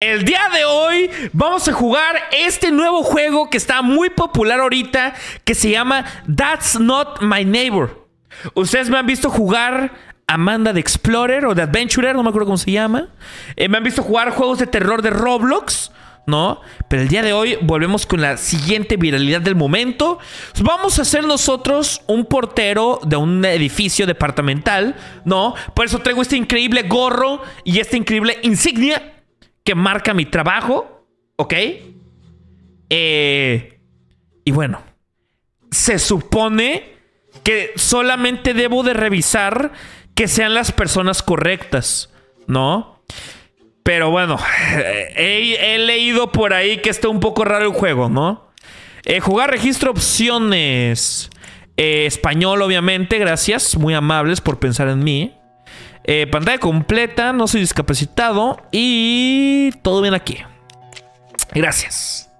El día de hoy vamos a jugar este nuevo juego que está muy popular ahorita, que se llama That's Not My Neighbor. Ustedes me han visto jugar Amanda de Explorer o de Adventurer, no me acuerdo cómo se llama. Eh, me han visto jugar juegos de terror de Roblox, ¿no? Pero el día de hoy volvemos con la siguiente viralidad del momento. Vamos a ser nosotros un portero de un edificio departamental, ¿no? Por eso traigo este increíble gorro y esta increíble insignia que marca mi trabajo, ¿ok? Eh, y bueno, se supone que solamente debo de revisar que sean las personas correctas, ¿no? Pero bueno, he, leído por ahí que está un poco raro el juego, ¿no? Eh, jugar registro opciones. Eh, español, obviamente, gracias. Muy amables por pensar en mí. Eh, pantalla completa, no soy discapacitado y todo bien aquí. Gracias.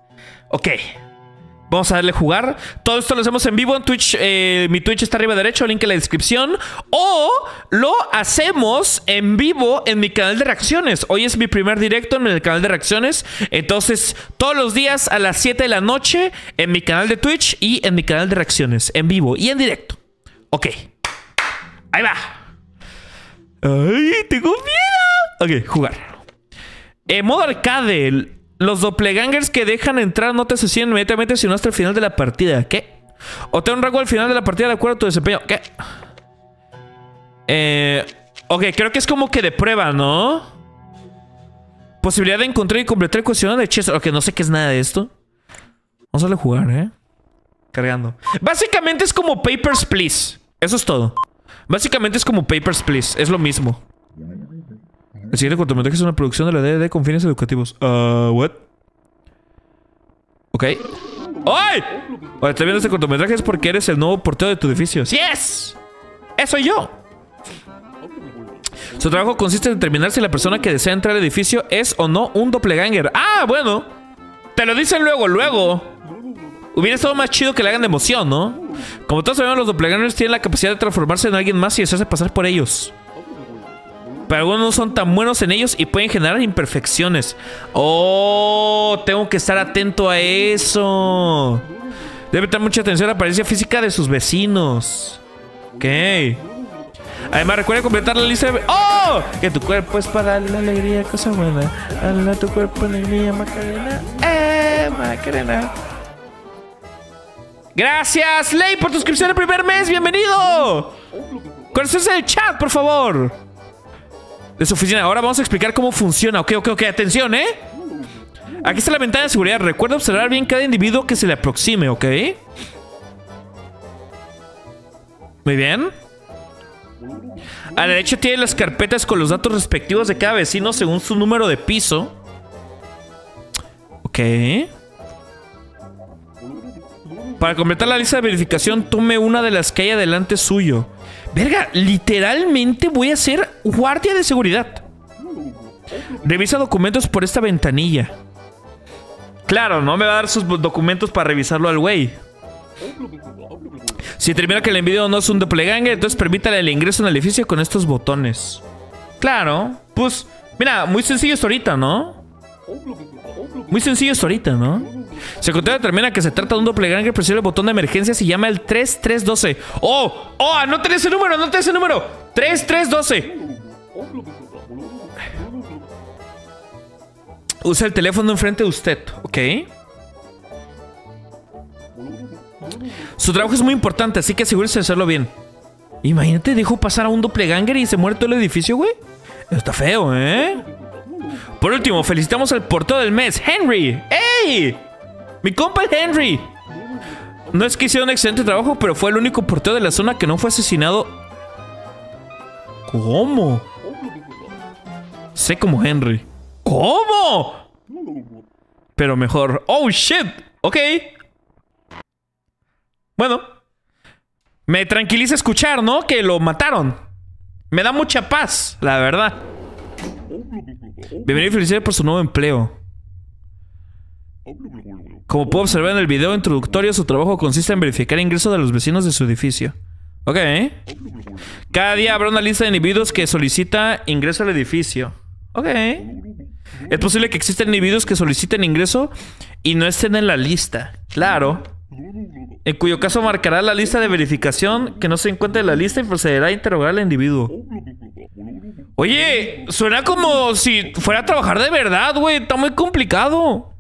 Ok. Vamos a darle jugar. Todo esto lo hacemos en vivo en Twitch. Eh, mi Twitch está arriba derecho, link en la descripción. O lo hacemos en vivo en mi canal de reacciones. Hoy es mi primer directo en el canal de reacciones. Entonces, todos los días a las 7 de la noche en mi canal de Twitch y en mi canal de reacciones. En vivo y en directo. Ok. Ahí va. ¡Ay, tengo miedo! Ok, jugar. En modo arcade, los doppelgangers que dejan entrar no te asesinan inmediatamente sino hasta el final de la partida. ¿Qué? O te un rango al final de la partida de acuerdo a tu desempeño. ¿Qué? Eh, ok, creo que es como que de prueba, ¿no? Posibilidad de encontrar y completar el cuestionario de Chester. Ok, no sé qué es nada de esto. Vamos a darle a jugar, ¿eh? Cargando. Básicamente es como Papers, Please. Eso es todo. Básicamente es como Papers, Please. Es lo mismo. El siguiente cortometraje es una producción de la DD con fines educativos. Uh, what? Ok. ¡Ay! Oye, ¿estás viendo este cortometraje? Es porque eres el nuevo portero de tu edificio. ¡Sí es! ¡Eso soy yo! Su trabajo consiste en determinar si la persona que desea entrar al edificio es o no un doppelganger. ¡Ah, bueno! Te lo dicen luego, luego. Hubiera estado más chido que le hagan de emoción, ¿no? Como todos sabemos, los doppelgangers tienen la capacidad de transformarse en alguien más y hacerse pasar por ellos. Pero algunos no son tan buenos en ellos y pueden generar imperfecciones. Oh, tengo que estar atento a eso. Debe tener mucha atención a la apariencia física de sus vecinos. Ok. Además, recuerda completar la lista de... ¡Oh! Que tu cuerpo es para la alegría, cosa buena. Hala tu cuerpo, alegría, Macarena. ¡Eh, Macarena! Gracias, Ley, por tu suscripción el primer mes. Bienvenido. Conoces el chat, por favor. De su oficina. Ahora vamos a explicar cómo funciona. Ok, ok, ok. Atención, ¿eh? Aquí está la ventana de seguridad. Recuerda observar bien cada individuo que se le aproxime, ¿ok? Muy bien. A la derecha tiene las carpetas con los datos respectivos de cada vecino según su número de piso. Ok. Para completar la lista de verificación, tome una de las que hay adelante suyo. Verga, literalmente voy a ser guardia de seguridad. Revisa documentos por esta ventanilla. Claro, no me va a dar sus documentos para revisarlo al güey. Si termina que el envío no es un doppelganger, entonces permítale el ingreso en el edificio con estos botones. Claro, pues, mira, muy sencillo esto ahorita, ¿no? Muy sencillo esto ahorita, ¿no? Se determina que se trata de un doppelganger, presiona el botón de emergencia y llama el 3312. ¡Oh! ¡Oh! ¡Anoten ese número! ¡Anoten ese número! 3312. Usa el teléfono enfrente de usted, ¿ok? Su trabajo es muy importante, así que asegúrese de hacerlo bien. Imagínate, dejó pasar a un doppelganger y se muere todo el edificio, güey. Está feo, ¿eh? Por último, felicitamos al portero del mes, Henry. ¡Ey! Mi compa Henry. No es que hiciera un excelente trabajo, pero fue el único portero de la zona que no fue asesinado. ¿Cómo? Sé como Henry. ¿Cómo? Pero mejor. ¡Oh, shit! Ok. Bueno. Me tranquiliza escuchar, ¿no? Que lo mataron. Me da mucha paz, la verdad. Bienvenido y felicidades por su nuevo empleo. Como puedo observar en el video introductorio, su trabajo consiste en verificar ingresos de los vecinos de su edificio. Ok. Cada día habrá una lista de individuos que solicita ingreso al edificio. Ok. Es posible que existan individuos que soliciten ingreso y no estén en la lista. Claro. En cuyo caso marcará la lista de verificación que no se encuentre en la lista y procederá a interrogar al individuo. Oye, suena como si fuera a trabajar de verdad, güey. Está muy complicado.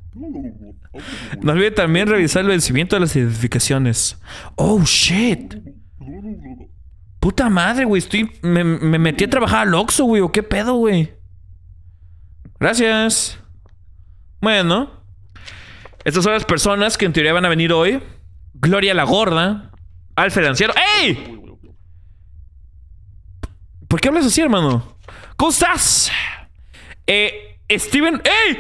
No olvide también revisar el vencimiento de las identificaciones. Oh, shit. Puta madre, güey. Estoy. Me, me metí a trabajar al Oxxo, güey. ¿O qué pedo, güey? Gracias. Bueno. Estas son las personas que en teoría van a venir hoy. Gloria la Gorda. Alfred Anciano. ¡Ey! ¿Por qué hablas así, hermano? ¿Cómo estás? Eh, Steven. ¡Ey!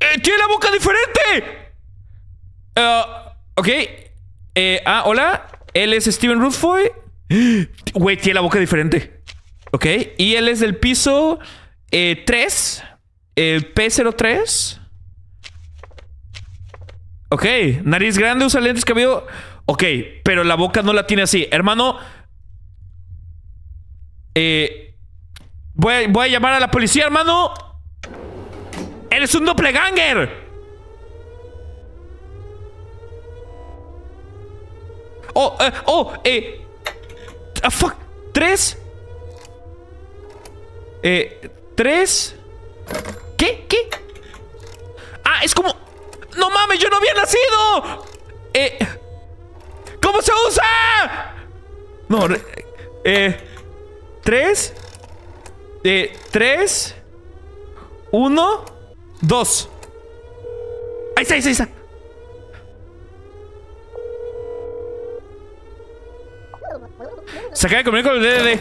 Eh, ¡Tiene la boca diferente! Uh, ok. Eh, ah, hola. Él es Steven Ruthfoy. Güey, tiene la boca diferente. Ok. Y él es del piso 3. Eh, P03. Ok. Nariz grande, usa lentes, cabello. Ok. Pero la boca no la tiene así. Hermano. Eh. Voy a, voy a llamar a la policía, hermano. ¡Eres un doppelganger! Oh, eh, oh, eh. Ah, fuck. Tres. Eh, tres. ¿Qué? ¿Qué? Ah, es como. ¡No mames! ¡Yo no había nacido! Eh. ¿Cómo se usa? No, eh. Tres. Eh, tres. Uno. Dos. Ahí está, ahí está, ahí está. Se acaba de comunicar con el DDD.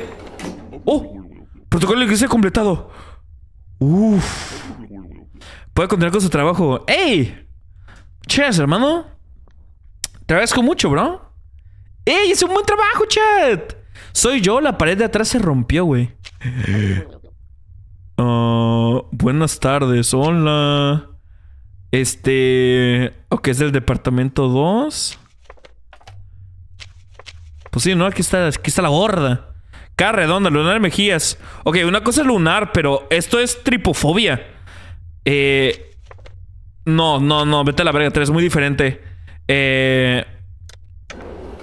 ¡Oh! Protocolo de iglesia completado. Uf. Puede continuar con su trabajo. ¡Ey! Chas, hermano. Te agradezco mucho, bro. ¡Ey! Es un buen trabajo, chat. Soy yo, la pared de atrás se rompió, güey. Uh, buenas tardes, hola. Este. Ok, es del departamento 2. Pues sí, ¿no? Aquí está, aquí está la gorda. Cara redonda, lunar Mejías. Ok, una cosa es lunar, pero esto es tripofobia. Eh. No, no, no, vete a la verga, es muy diferente. Eh.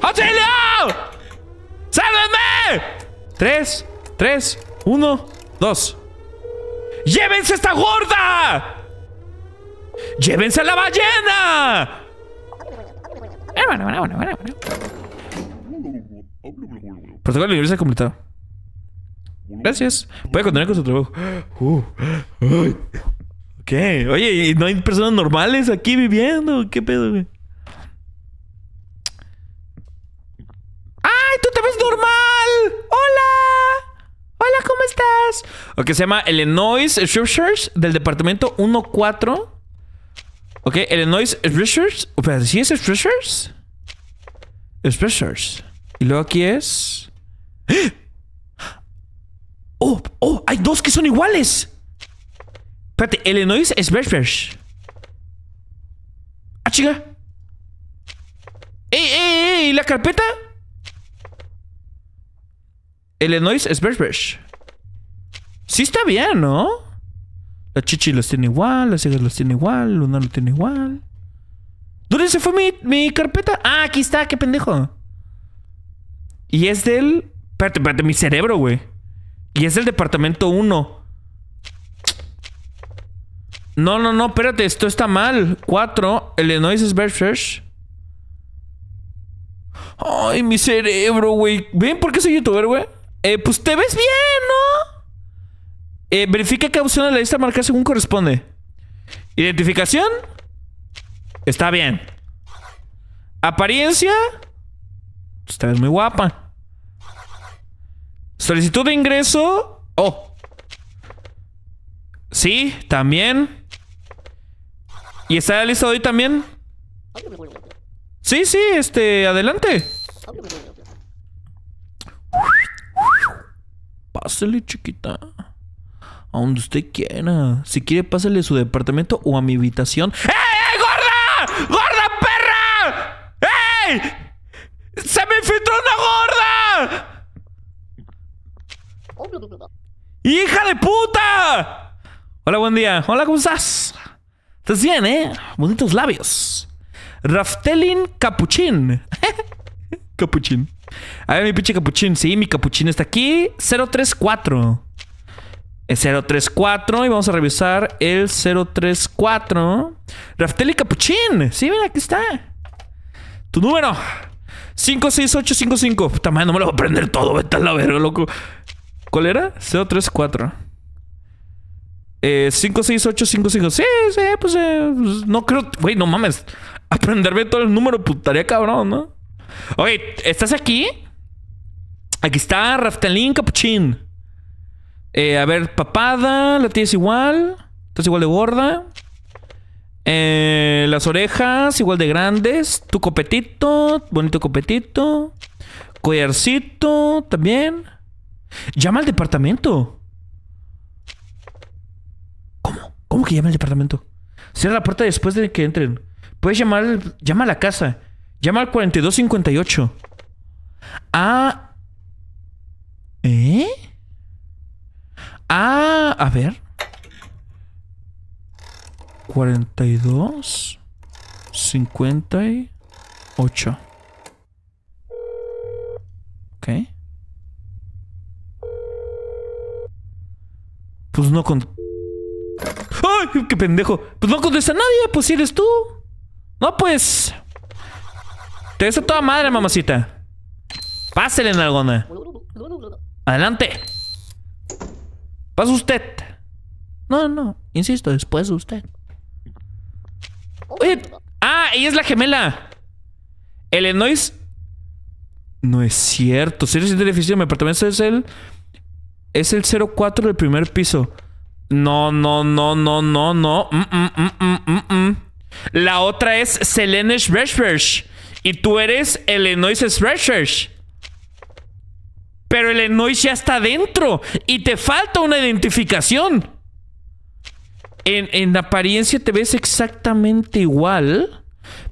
¡Auxilio! ¡Sálvenme! Tres, tres, uno, dos. ¡Llévense esta gorda! ¡Llévense a la ballena! Bueno, bueno, bueno, bueno, bueno. Protocolo de universidad completado. Gracias. Puede continuar con su trabajo. Uh, ay. Ok. Oye, ¿y no hay personas normales aquí viviendo? ¿Qué pedo, güey? ¡Ay, tú te ves normal! ¡Hola! ¿cómo estás? Ok, se llama Illinois Research del departamento 1-4. Ok, Illinois Research. Espérate, ¿sí es Research? Es Research. Y luego aquí es. ¡Oh! ¡Oh! ¡Hay dos que son iguales! Espérate, Illinois es Research. ¡Ah, chica! ¡Ey, ey, ey! ¿Y la carpeta? Illinois es Research. Sí está bien, ¿no? La chichi las tiene igual, las cejas las tiene igual, Luna lo tiene igual. ¿Dónde se fue mi, mi carpeta? Ah, aquí está, qué pendejo. Y es del. Espérate, espérate, mi cerebro, güey. Y es del departamento 1. No, no, no, espérate, esto está mal. 4. Illinois Research. Ay, mi cerebro, güey. ¿Ven por qué soy youtuber, güey? Eh, pues te ves bien, ¿no? Eh, verifica qué opción de la lista marcar según corresponde. Identificación. Está bien. Apariencia. Esta vez muy guapa. Solicitud de ingreso. Oh. Sí, también. ¿Y está la lista de hoy también? Sí, sí, este, adelante. Pásale, chiquita. A donde usted quiera. Si quiere, pásale a su departamento o a mi habitación. ¡Ey, ey, gorda! ¡Gorda perra! ¡Ey! ¡Se me infiltró una gorda! ¡Hija de puta! Hola, buen día. Hola, ¿cómo estás? ¿Estás bien, eh? Bonitos labios. Raftelin Capuchín. capuchín. A ver, mi pinche capuchín. Sí, mi capuchín está aquí. 034. Es 034 y vamos a revisar el 034. Raftelin Capuchín. Sí, mira, aquí está. Tu número. 56855. Puta madre, no me lo voy a aprender todo. Vete a la verga, loco. ¿Cuál era? 034. Eh, 56855. Sí, sí, pues, eh, pues, no creo. Güey, no mames. Aprenderme todo el número, putaría cabrón, ¿no? Oye, ¿estás aquí? Aquí está Raftalín Capuchín. Eh, a ver, papada, la tienes igual. Estás igual de gorda. Eh, las orejas igual de grandes. Tu copetito, bonito copetito. Collarcito también. Llama al departamento. ¿Cómo? ¿Cómo que llama al departamento? Cierra la puerta después de que entren. Puedes llamar, llama a la casa. Llama al 4258. Ah. ¿Eh? Ah, a ver. 42 58. Ok. Pues no con. ¡Ay! ¡Qué pendejo! Pues no contesta nadie, pues si eres tú. No, pues. Te ves a toda madre, mamacita. Pásele en alguna. Adelante. Pasa usted. No, no. Insisto, después usted. Oye. Ah, ella es la gemela. Illinois. No es cierto. Serio, el edificio de mi es el. Es el 04 del primer piso. No, no, no, no, no, no. Mm, mm, mm, la otra es Selene Schwersch. Y tú eres Illinois Schwersch. Pero Illinois ya está dentro. Y te falta una identificación. En, en apariencia te ves exactamente igual.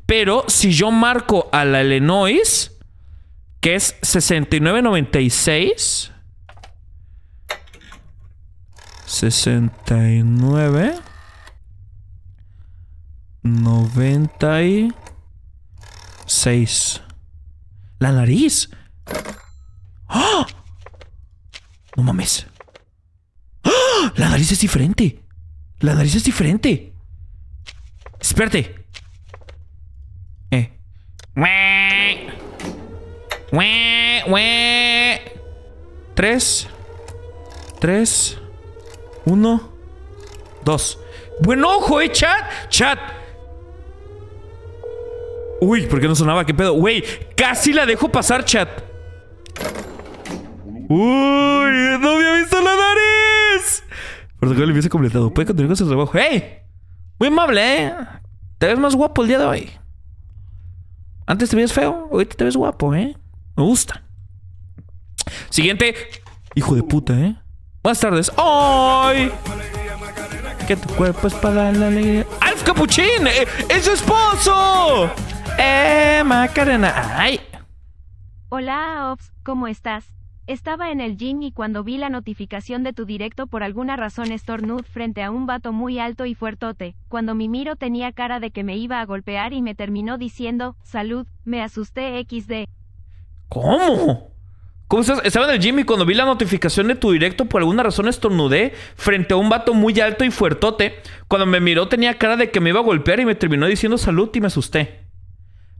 Pero si yo marco a la Illinois, que es 6996. 69 96 La nariz. ¡Ah! No mames. ¡Ah! La nariz es diferente. La nariz es diferente. Espérate. Eh. Tres. Tres. Uno. Dos. Buen ojo, eh, chat. Chat. Uy, ¿por qué no sonaba? ¿Qué pedo? Güey, casi la dejo pasar, chat. Uy, no había visto la nariz. Protocolo hubiese completado. Puede continuar con su trabajo. ¡Hey! Muy amable, ¿eh? Te ves más guapo el día de hoy. Antes te ves feo, ahorita te ves guapo, ¿eh? Me gusta. Siguiente. Hijo de puta, ¿eh? Buenas tardes. ¡Ay! Que tu cuerpo es para la alegría. ¡Alf Capuchín! ¡Eh, ¡Es su esposo! ¡Eh, Macarena! ¡Ay! Hola, Ops, ¿cómo estás? Estaba en el gym y cuando vi la notificación de tu directo por alguna razón estornud frente a un vato muy alto y fuertote. Cuando mi miro tenía cara de que me iba a golpear y me terminó diciendo, salud, me asusté XD. ¿Cómo? ¿Cómo estás? Estaba en el gym y cuando vi la notificación de tu directo por alguna razón estornudé frente a un vato muy alto y fuertote. Cuando me miró tenía cara de que me iba a golpear y me terminó diciendo salud y me asusté.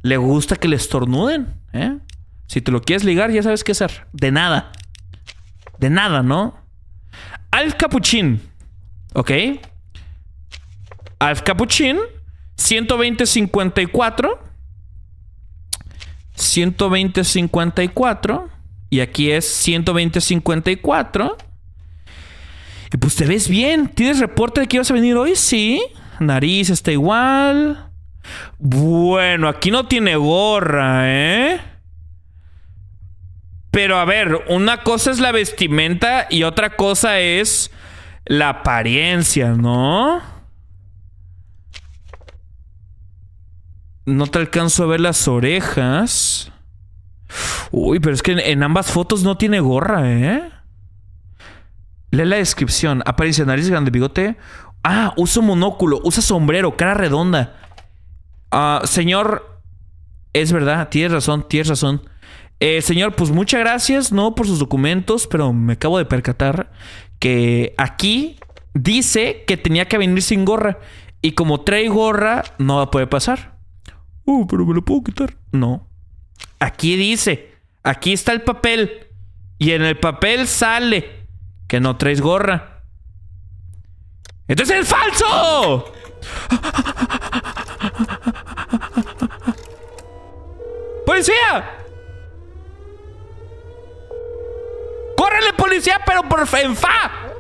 Le gusta que le estornuden, ¿eh? Si te lo quieres ligar, ya sabes qué hacer. De nada. De nada, ¿no? Alf Capuchín. ¿Ok? Alf Capuchín. 120-54. 120-54. Y aquí es 120-54. Y pues te ves bien. ¿Tienes reporte de que ibas a venir hoy? Sí. Nariz está igual. Bueno, aquí no tiene gorra, ¿eh? Pero a ver, una cosa es la vestimenta y otra cosa es la apariencia, ¿no? No te alcanzo a ver las orejas. Uy, pero es que en ambas fotos no tiene gorra, ¿eh? Lee la descripción. Apariencia, nariz grande, bigote. Ah, usa monóculo, usa sombrero, cara redonda. Ah, señor, es verdad, tienes razón, tienes razón. Eh, señor, pues muchas gracias, no por sus documentos, pero me acabo de percatar que aquí dice que tenía que venir sin gorra. Y como trae gorra, no va a poder pasar. Oh, pero me lo puedo quitar. No. Aquí dice, aquí está el papel. Y en el papel sale que no traes gorra. ¡Entonces es falso! ¡Policía! ¡Córrele, policía, pero por en fa!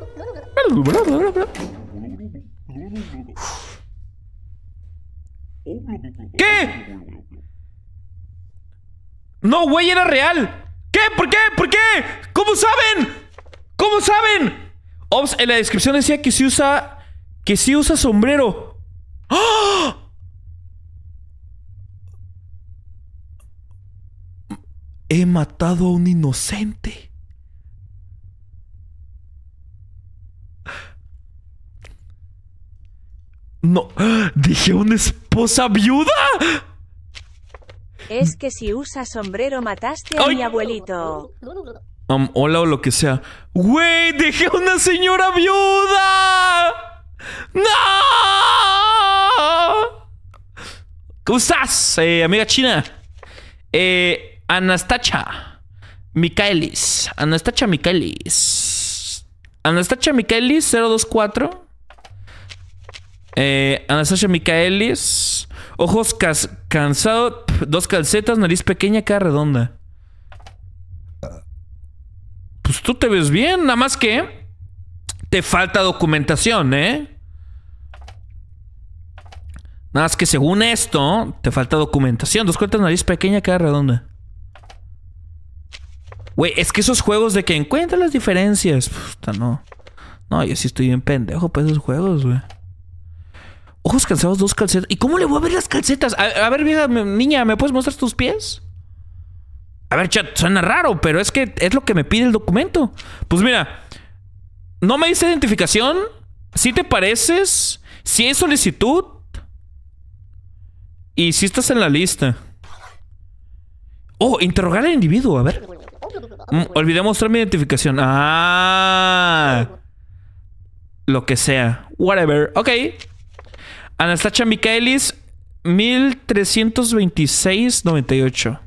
¿Qué? No, güey, era real. ¿Qué? ¿Por qué? ¿Por qué? ¿Cómo saben? ¿Cómo saben? Ops, en la descripción decía que si usa. Que si usa sombrero. ¡Ah! He matado a un inocente. No, dije una esposa viuda. Es que si usas sombrero mataste a Ay. mi abuelito. Um, hola o lo que sea. ¡Güey! ¡Dejé a una señora viuda! ¡No! ¿Cómo estás, eh, amiga china? Eh, Anastacha Michaelis. Anastacha Michaelis. Anastacha Michaelis 024. Eh, Anastasia Michaelis. Ojos cansados. Dos calcetas, nariz pequeña, cara redonda. Pues tú te ves bien, nada más que te falta documentación, ¿eh? Nada más que según esto, te falta documentación. Dos cuentas, nariz pequeña, cara redonda. Güey, es que esos juegos de que encuentra las diferencias. Puta, no. No, yo sí estoy bien pendejo para esos juegos, güey. Ojos cansados, dos calcetas. ¿Y cómo le voy a ver las calcetas? A, ver, vieja, niña, ¿me puedes mostrar tus pies? A ver, chat, suena raro, pero es que es lo que me pide el documento. Pues mira, no me dice identificación. Si te pareces, si hay solicitud. Y si estás en la lista. Oh, interrogar al individuo, a ver. Mm, olvidé mostrar mi identificación. Ah. Lo que sea. Whatever. Ok. Anastasia Michaelis, 1326.98.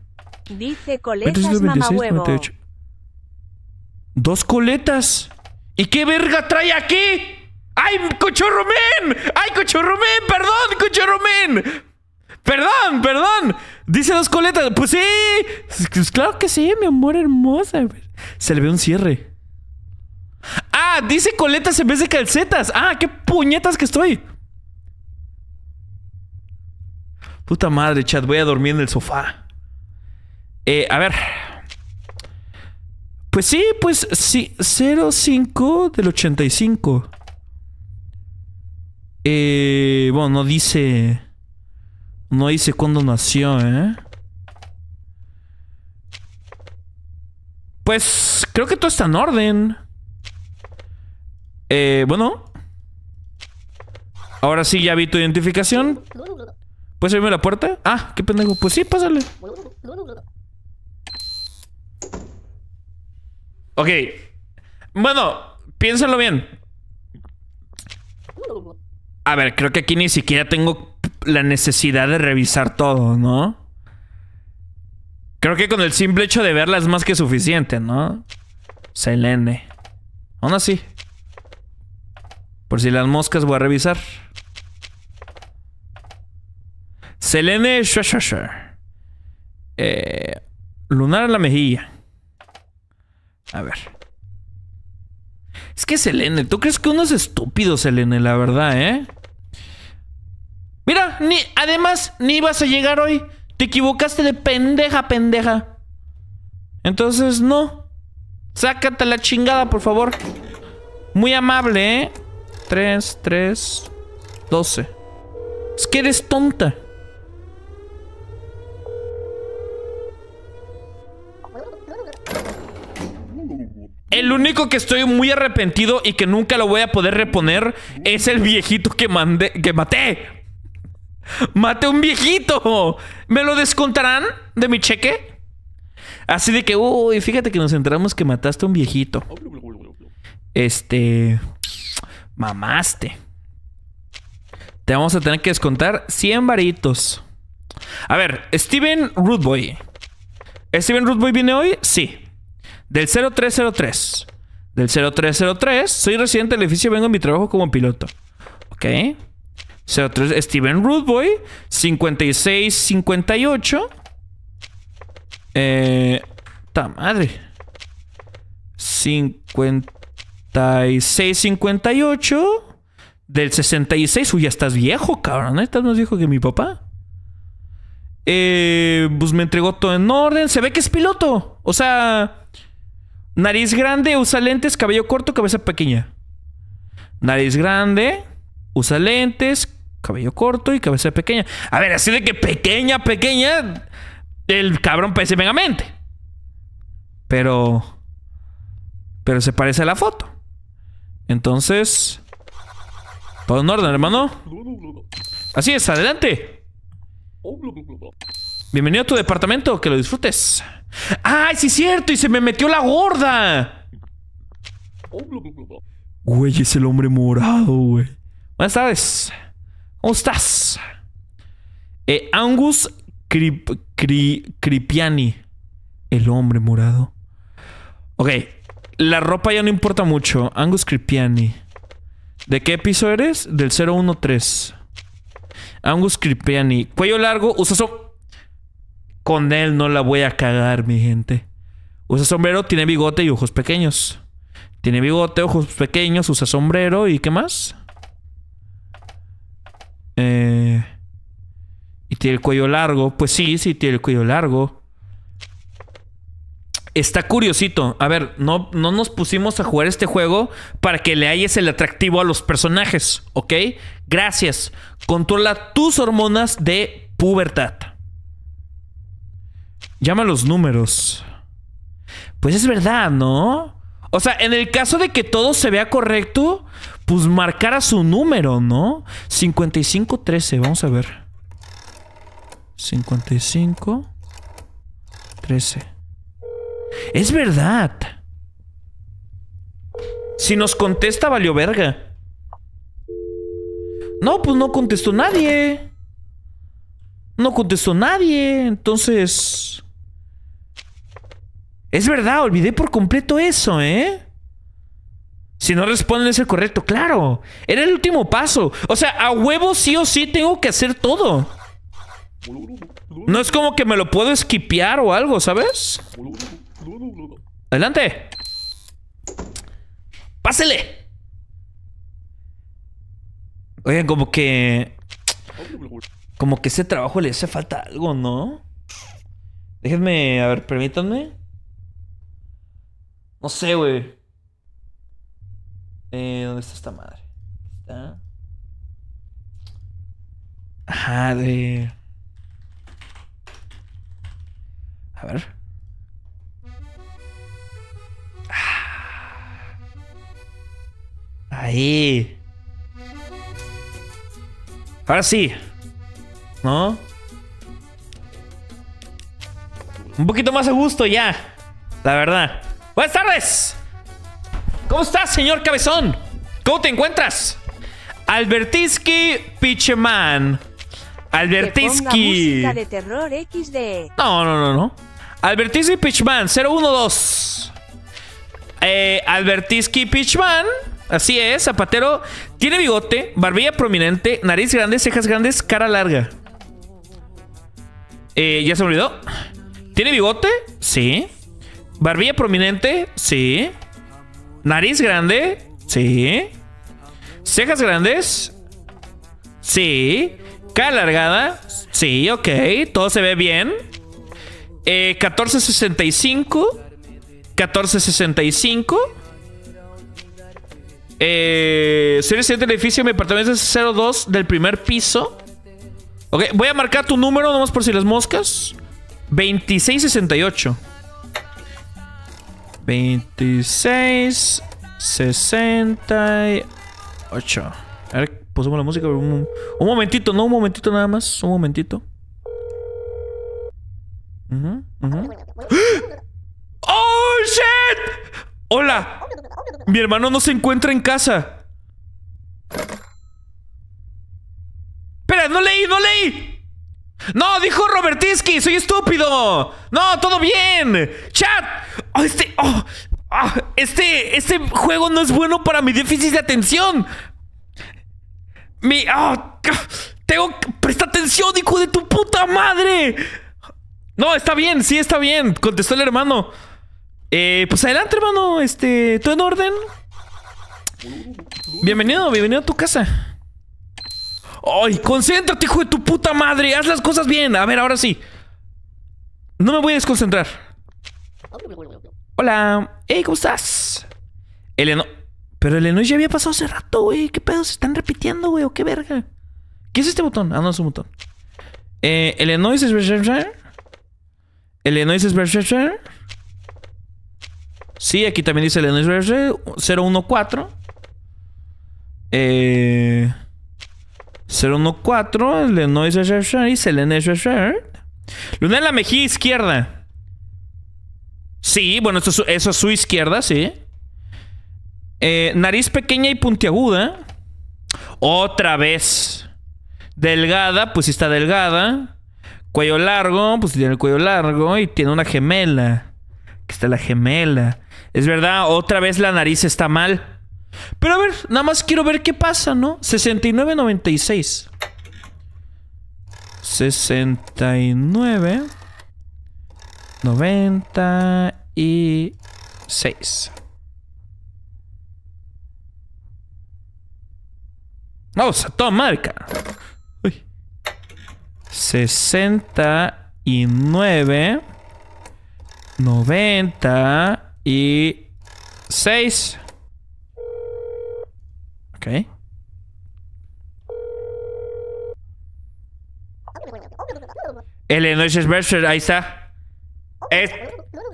Dice coletas 1326, mamahuevo. 98. Dos coletas. ¿Y qué verga trae aquí? ¡Ay, cochorromén! ¡Ay, cochorromén! ¡Perdón, cochorromén! Perdón, perdón. Dice dos coletas. Pues sí. Pues claro que sí, mi amor hermosa. Se le ve un cierre. Ah, dice coletas en vez de calcetas. Ah, qué puñetas que estoy. Puta madre, chat. Voy a dormir en el sofá. Eh, a ver. Pues sí, pues sí. 05 del 85. Eh, bueno, no dice. No dice cuándo nació, ¿eh? Pues creo que todo está en orden. Eh, bueno. Ahora sí ya vi tu identificación. ¿Puedes abrirme la puerta? Ah, qué pendejo. Pues sí, pásale. Ok. Bueno, piénsalo bien. A ver, creo que aquí ni siquiera tengo la necesidad de revisar todo, ¿no? Creo que con el simple hecho de verla es más que suficiente, ¿no? Selene. Aún así. Por si las moscas voy a revisar. Selene Schwarzschild. Eh, lunar en la mejilla. A ver. Es que Selene, ¿tú crees que uno es estúpido, Selene? La verdad, ¿eh? Mira, ni, además, ni ibas a llegar hoy. Te equivocaste de pendeja, pendeja. Entonces, no. Sácate la chingada, por favor. Muy amable, ¿eh? 3, 3, 12. Es que eres tonta. El único que estoy muy arrepentido y que nunca lo voy a poder reponer es el viejito que mandé, que maté. Maté a un viejito. ¿Me lo descontarán de mi cheque? Así de que, uy, fíjate que nos enteramos que mataste a un viejito. Este. Mamaste. Te vamos a tener que descontar 100 varitos. A ver, Steven Rootboy. ¿Steven Rootboy viene hoy? Sí. Del 0303. Del 0303. Soy residente del edificio, vengo en mi trabajo como piloto. Ok. 03 Steven Rootboy. 5658. Eh. Ta madre. 5658. Del 66. Uy, ya estás viejo, cabrón. Estás más viejo que mi papá. Eh, pues me entregó todo en orden. Se ve que es piloto. O sea, nariz grande, usa lentes, cabello corto, cabeza pequeña. Nariz grande, usa lentes, cabello corto y cabeza pequeña. A ver, así de que pequeña, pequeña, el cabrón parece megamente. Pero. Pero se parece a la foto. Entonces. Todo en orden, hermano. Así es, adelante. Bienvenido a tu departamento, que lo disfrutes. ¡Ay, sí cierto! ¡Y se me metió la gorda! Güey, es el hombre morado, güey. Buenas tardes. ¿Cómo estás? Eh, Angus Cripiani. El hombre morado. Ok. La ropa ya no importa mucho. Angus Cripiani. ¿De qué piso eres? Del 013. Angus Cripiani. Cuello largo, usa sombrero. Con él no la voy a cagar, mi gente. Usa sombrero, tiene bigote y ojos pequeños. Tiene bigote, ojos pequeños, usa sombrero y ¿qué más? Eh, y tiene el cuello largo. Pues sí, sí, tiene el cuello largo. Está curiosito. A ver, no, no nos pusimos a jugar este juego para que le hayas el atractivo a los personajes, ¿ok? Gracias. Controla tus hormonas de pubertad. Llama los números. Pues es verdad, ¿no? O sea, en el caso de que todo se vea correcto, pues marcara su número, ¿no? 5513, vamos a ver. 55 13. Es verdad. Si nos contesta, valió verga. No, pues no contestó nadie. No contestó nadie. Entonces... Es verdad, olvidé por completo eso, ¿eh? Si no responden es el correcto, claro. Era el último paso. O sea, a huevo sí o sí tengo que hacer todo. No es como que me lo puedo esquipear o algo, ¿sabes? Adelante. Pásele. Oigan, como que... Como que ese trabajo le hace falta algo, ¿no? Déjenme, a ver, permítanme. No sé, güey. Eh, ¿Dónde está esta madre? ¿Está? Ajá, de... A ver. Ahí. Ahora sí. ¿No? Un poquito más a gusto ya. La verdad. Buenas tardes. ¿Cómo estás, señor Cabezón? ¿Cómo te encuentras? Albertiski Picheman. Albertiski. de terror XD. No, no, no, no. Albertiski Pichman 012. Eh, Albertiski Pichman Así es, Zapatero tiene bigote, barbilla prominente, nariz grande, cejas grandes, cara larga. Eh, ¿Ya se me olvidó? ¿Tiene bigote? Sí. Barbilla prominente? Sí. Nariz grande? Sí. Cejas grandes? Sí. Cara alargada? Sí, ok. Todo se ve bien. Eh, 1465. 1465. Eh, soy residente del edificio, mi apartamento es 02 del primer piso. Ok, voy a marcar tu número, nomás por si las moscas. 2668. 26, 68. A ver, pusimos la música. Un momentito, no un momentito nada más. Un momentito. ¡Oh, shit! Hola. Mi hermano no se encuentra en casa. Espera, no leí, no leí. No, dijo Robertiski, soy estúpido. No, todo bien. Chat. Oh, este, oh, ah, este, este juego no es bueno para mi déficit de atención. Mi, ah, tengo presta atención, hijo de tu puta madre. No, está bien, sí está bien, contestó el hermano. Eh, pues adelante, hermano. Este, ¿todo en orden? Bienvenido, bienvenido a tu casa. ¡Ay! ¡Concéntrate, hijo de tu puta madre! ¡Haz las cosas bien! A ver, ahora sí. No me voy a desconcentrar. Hola. Hey, ¿cómo estás? Eleno. Pero el ya había pasado hace rato, güey. ¿Qué pedo? ¿Se están repitiendo, güey? ¿O qué verga? ¿Qué es este botón? Ah, no, es un botón. Eh, Illinois es... Illinois es... Sí, aquí también dice Illinois 014. Eh... 014, Illinois y Luna en la mejilla izquierda. Sí, bueno, eso es, eso es su izquierda, sí. Eh, nariz pequeña y puntiaguda. Otra vez. Delgada, pues sí está delgada. Cuello largo, pues tiene el cuello largo. Y tiene una gemela. Que está la gemela. Es verdad, otra vez la nariz está mal. Pero a ver, nada más quiero ver qué pasa, ¿no? 69.96. 69. 96. Vamos a tomar, cara. Uy. 69. 96. Ok. El Berger, ahí está.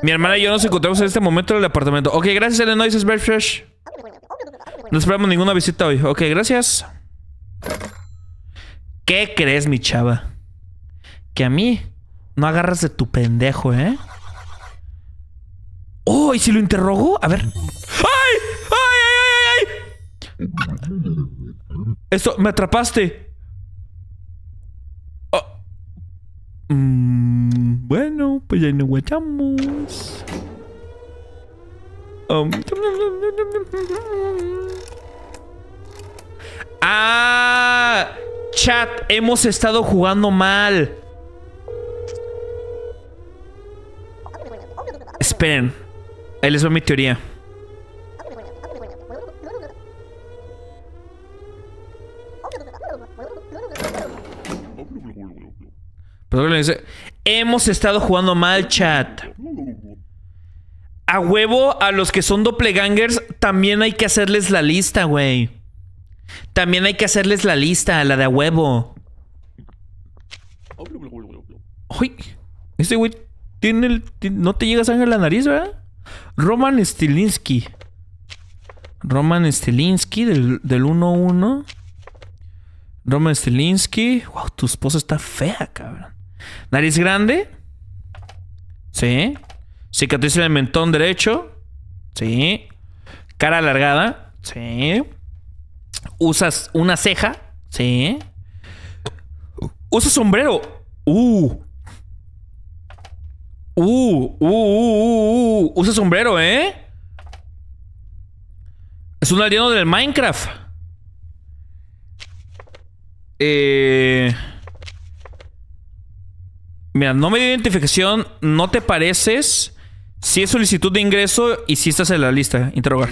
mi hermana y yo nos encontramos en este momento en el apartamento. Ok, gracias, Illinois Berger. No esperamos ninguna visita hoy. Ok, gracias. ¿Qué crees, mi chava? Que a mí no agarras de tu pendejo, ¿eh? Oh, ¿y si lo interrogo? A ver. ¡Ay! ¡Ay, ay, ay, ay! Esto, me atrapaste. Oh. Mm, bueno, pues ya nos guachamos. Um. Ah, chat, hemos estado jugando mal. Esperen, ahí les va mi teoría. Dice, hemos estado jugando mal, chat. A huevo, a los que son doppelgangers, también hay que hacerles la lista, güey. También hay que hacerles la lista, la de a huevo. Uy, ese güey tiene el, no te llega sangre a la nariz, ¿verdad? Roman Stilinski. Roman Stilinski del, del 1-1. Roman Stilinski. Wow, tu esposa está fea, cabrón. Nariz grande. Sí. Cicatriz en el mentón derecho. Sí. Cara alargada. Sí. Usas una ceja. Sí. Usa sombrero. Uh. Uh, uh, uh, uh, uh. Usa sombrero, ¿eh? Es un alieno del Minecraft. Eh. Mira, no me dio identificación, no te pareces. Si es solicitud de ingreso y si estás en la lista. Interrogar.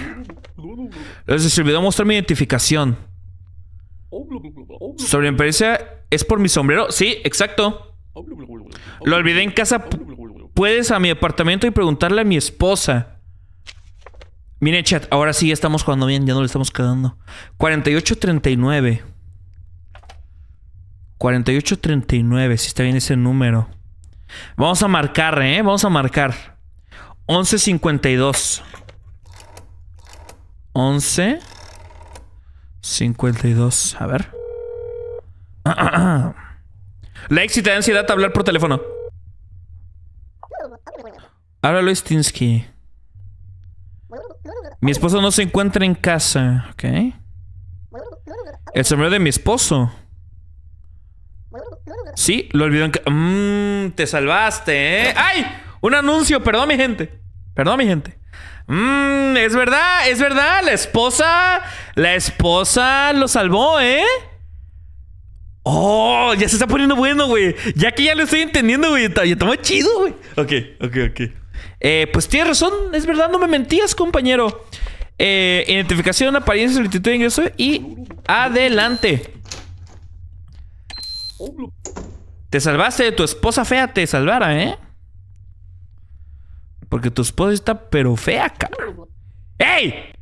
Les olvidó mostrar mi identificación. Sobre empresa es por mi sombrero. Sí, exacto. Lo olvidé en casa. Puedes a mi apartamento y preguntarle a mi esposa. Mire, chat, ahora sí ya estamos jugando bien, ya no le estamos quedando. 4839. 4839, si está bien ese número. Vamos a marcar, ¿eh? Vamos a marcar. 11.52. 11. 52. A ver. La éxito de ansiedad hablar por teléfono. Ahora Luis Tinsky. Mi esposo no se encuentra en casa. Ok. El sombrero de mi esposo. Sí, lo olvidó en casa. Mmm, te salvaste, ¿eh? ¡Ay! Un anuncio, perdón, mi gente. Perdón, mi gente. Mmm, es verdad, es verdad. La esposa. La esposa lo salvó, ¿eh? Oh, ya se está poniendo bueno, güey. Ya que ya lo estoy entendiendo, güey. Ya está muy chido, güey. Ok, ok, ok. Eh, pues tienes razón, es verdad, no me mentías, compañero. Eh, identificación, apariencia, solicitud de ingreso y adelante. Te salvaste de tu esposa fea, te salvara, ¿eh? Porque tu esposa está pero fea, cabrón. ¡Ey!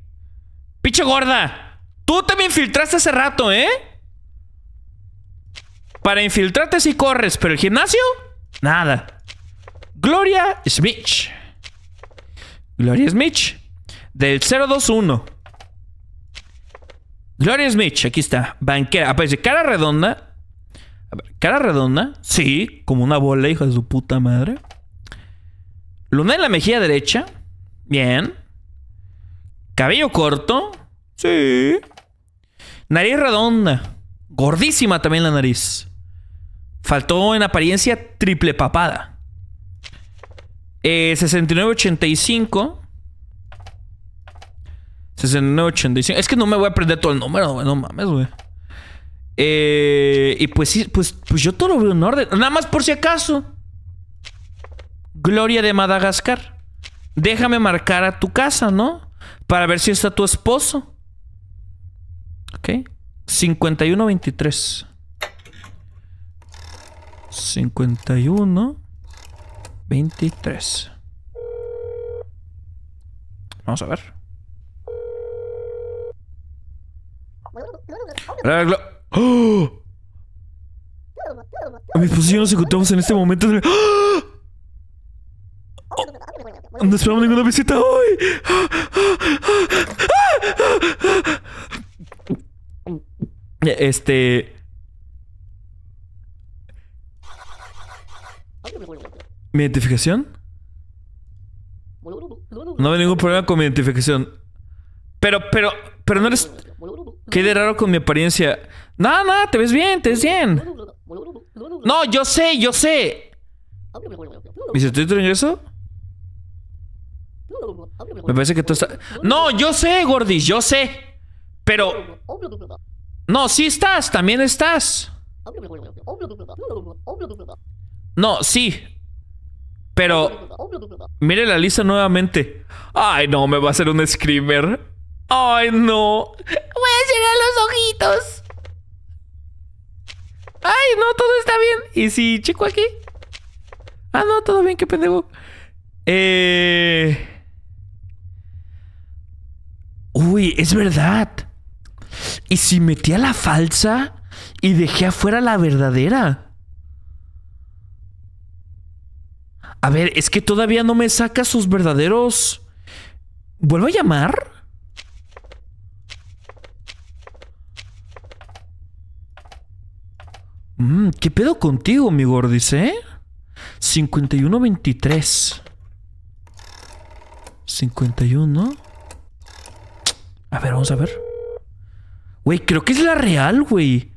¡Piche gorda! Tú te me infiltraste hace rato, ¿eh? Para infiltrarte si corres, pero el gimnasio, nada. Gloria Smith. Gloria Smith. Del 021. Gloria Smith, aquí está. Banquera. Aparece cara redonda. Cara redonda. Sí, como una bola, hijo de su puta madre. Luna en la mejilla derecha. Bien. Cabello corto. Sí. Nariz redonda. Gordísima también la nariz. Faltó en apariencia triple papada. Eh, 6985. 6985. Es que no me voy a aprender todo el número. No mames, güey. Eh, y pues sí, pues, pues yo todo lo veo en orden. Nada más por si acaso. Gloria de Madagascar. Déjame marcar a tu casa, ¿no? Para ver si está tu esposo. Ok. 5123. 51 23. Vamos a ver. ¡Oh! A mi esposo y nos encontramos en este momento. De... ¡Oh! No esperamos ninguna visita hoy. Este. ¿Mi identificación? No hay ningún problema con mi identificación. Pero, pero, pero no eres. Qué de raro con mi apariencia. No, no, te ves bien, te ves bien. No, yo sé, yo sé. ¿Mi certificado de ingreso? Me parece que tú estás. No, yo sé, Gordis, yo sé. Pero. No, sí estás, también estás. No, sí. Pero. Mire la lista nuevamente. Ay, no, me va a hacer un screamer. Ay, no. Voy a cerrar los ojitos. Ay, no, todo está bien. ¿Y si chico aquí? Ah, no, todo bien, qué pendejo. Eh. Uy, es verdad. ¿Y si metí a la falsa y dejé afuera la verdadera? A ver, es que todavía no me saca sus verdaderos. ¿Vuelvo a llamar? Mm, ¿Qué pedo contigo, mi gordis, eh? 51-23. 51. A ver, vamos a ver. Güey, creo que es la real, güey.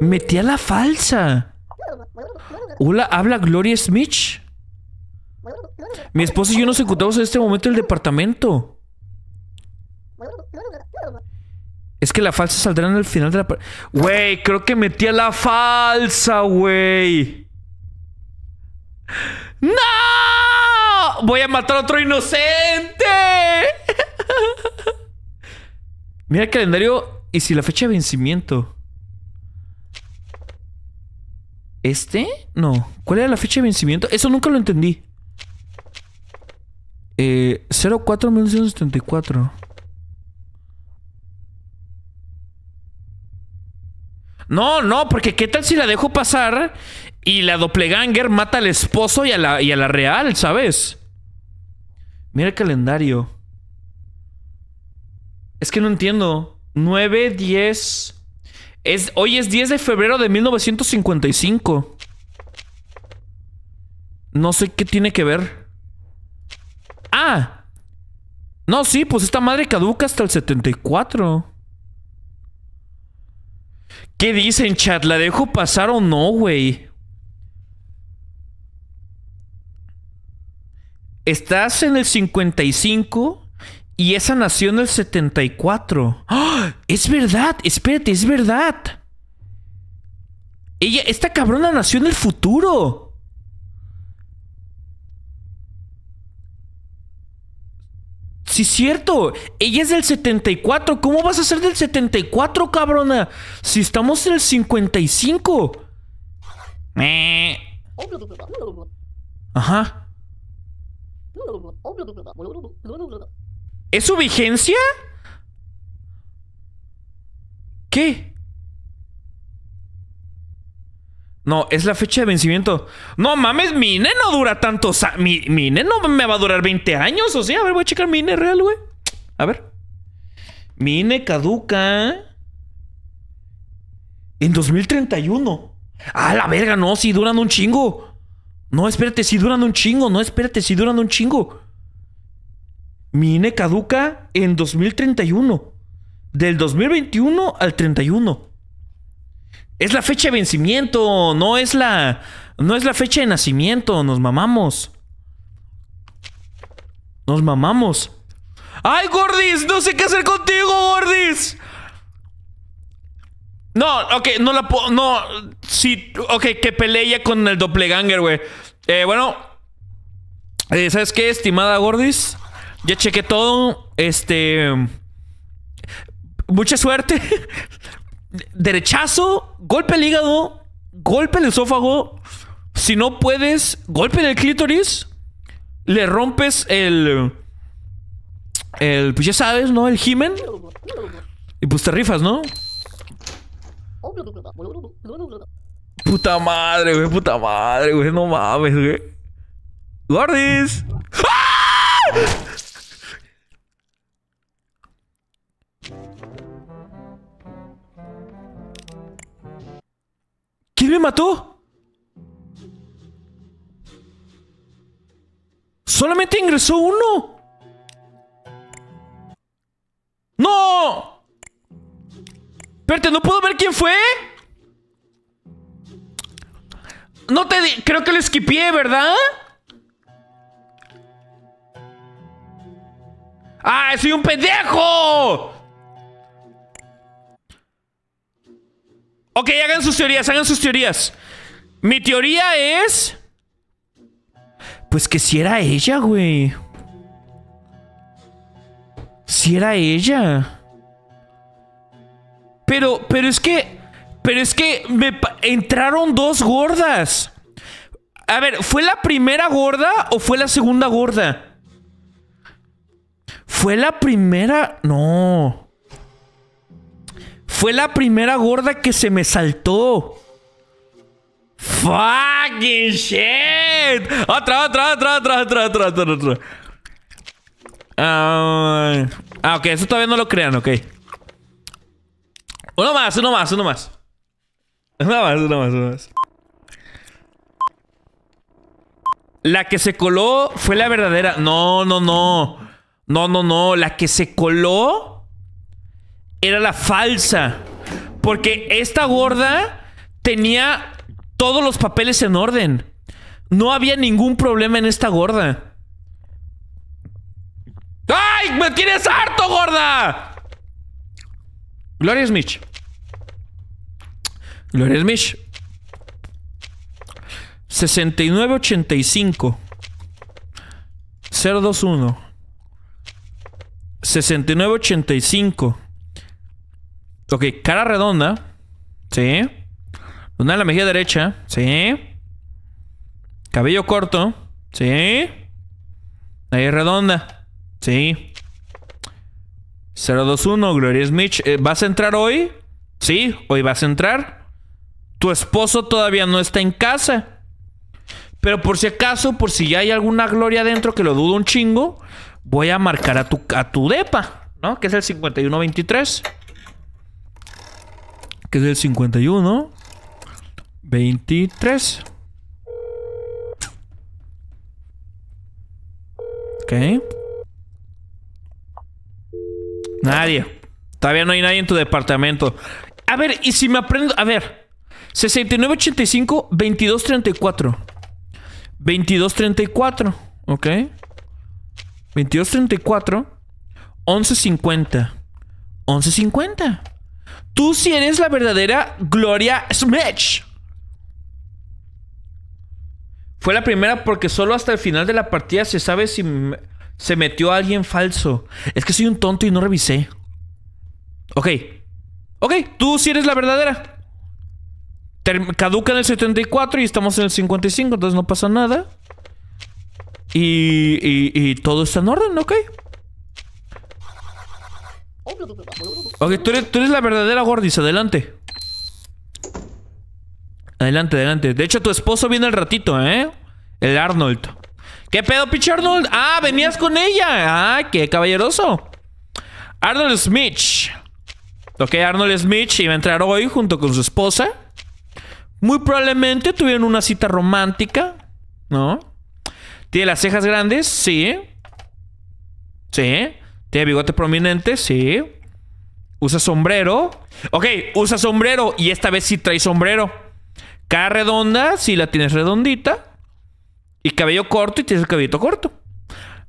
Metí a la falsa. Hola, habla Gloria Smith. Mi esposo y yo nos encontramos en este momento en el departamento. Es que la falsa saldrá en el final de la... Güey, creo que metí a la falsa, güey. ¡No! Voy a matar a otro inocente. Mira el calendario y si la fecha de vencimiento. ¿Este? No. ¿Cuál era la fecha de vencimiento? Eso nunca lo entendí. Eh, 04 1974. No, no, porque ¿qué tal si la dejo pasar y la doppelganger mata al esposo y a la, y a la real, ¿sabes? Mira el calendario. Es que no entiendo. 9, 10. Es, hoy es 10 de febrero de 1955. No sé qué tiene que ver. Ah. No, sí, pues esta madre caduca hasta el 74. ¿Qué dicen, chat? ¿La dejo pasar o no, güey? Estás en el 55 y esa nació en el 74. ¡Ah! Es verdad, espérate, es verdad. Ella, esta cabrona nació en el futuro. Sí, cierto. Ella es del 74. ¿Cómo vas a ser del 74, cabrona? Si estamos en el 55. Meh. Ajá. ¿Es su vigencia? ¿Qué? No, es la fecha de vencimiento. No mames, mi no dura tantos años. Mi, mi no me va a durar 20 años. O sea, a ver, voy a checar mi INE real, güey. A ver. Mi INE caduca. En 2031. Ah, la verga, no, si duran un chingo. No, espérate, si duran un chingo. No, espérate, si duran un chingo. Mi INE caduca en 2031. Del 2021 al 31. Es la fecha de vencimiento, no es la. No es la fecha de nacimiento. Nos mamamos. Nos mamamos. ¡Ay, Gordis! No sé qué hacer contigo, Gordis. No, ok, no la puedo. No, sí, ok, que pelee con el doppelganger, güey. Eh, bueno, eh, ¿sabes qué, estimada Gordis? Ya chequé todo. Este. Mucha suerte. Derechazo, golpe al hígado, golpe al esófago. Si no puedes, golpe en el clítoris. Le rompes el. El. Pues ya sabes, ¿no? El himen. Y pues te rifas, ¿no? Puta madre, güey, puta madre, güey. No mames, güey. ¡Gordis! ¡Ah! Me mató? Solamente ingresó uno. ¡No! Espérate, ¿no puedo ver quién fue? No te Creo que lo esquipié, ¿verdad? ¡Ah, soy un pendejo! Ok, hagan sus teorías, hagan sus teorías. Mi teoría es... Pues que si era ella, güey. Si era ella. Pero, pero es que... Pero es que me entraron dos gordas. A ver, ¿fue la primera gorda o fue la segunda gorda? Fue la primera... No. Fue la primera gorda que se me saltó. Fucking shit. Otra, otra, otra, otra, otra, otra, otra, otra. ah, ok, eso todavía no lo crean, ok. Uno más, uno más, uno más. Uno más, uno más, uno más. La que se coló fue la verdadera. No, no, no. No, no, no. La que se coló era la falsa. Porque esta gorda tenía todos los papeles en orden. No había ningún problema en esta gorda. ¡Ay! ¡Me tienes harto, gorda! Gloria Smith. Gloria Smith. 6985 021 6985 Ok, cara redonda. Sí. Una en la mejilla derecha. Sí. Cabello corto. Sí. Ahí redonda. Sí. 021, Gloria Smith. Eh, ¿Vas a entrar hoy? Sí, hoy vas a entrar. Tu esposo todavía no está en casa. Pero por si acaso, por si ya hay alguna gloria dentro que lo dudo un chingo, voy a marcar a tu, a tu depa, ¿no? Que es el 5123. Que es el 51 23. Ok. Nadie. Todavía no hay nadie en tu departamento. A ver, y si me aprendo. A ver. 6985 2234. 2234. Ok. 2234. 1150. 1150. Tú sí eres la verdadera Gloria Smash. Fue la primera porque solo hasta el final de la partida se sabe si se metió alguien falso. Es que soy un tonto y no revisé. Ok. Ok, tú sí eres la verdadera. caduca en el 74 y estamos en el 55, entonces no pasa nada. Y, y, todo está en orden, ok. Ok, tú eres, la verdadera Gordis, adelante. Adelante, adelante. De hecho, tu esposo viene al ratito, ¿eh? El Arnold. ¿Qué pedo, pinche Arnold? Ah, venías con ella. Ah, qué caballeroso. Arnold Smith. Ok, Arnold Smith iba a entrar hoy junto con su esposa. Muy probablemente tuvieron una cita romántica, ¿no? ¿Tiene las cejas grandes? Sí. Sí. ¿Tiene bigote prominente? Sí. ¿Usa sombrero? Ok, usa sombrero y esta vez sí trae sombrero. Cara redonda, si la tienes redondita. Y cabello corto y tienes el cabello corto.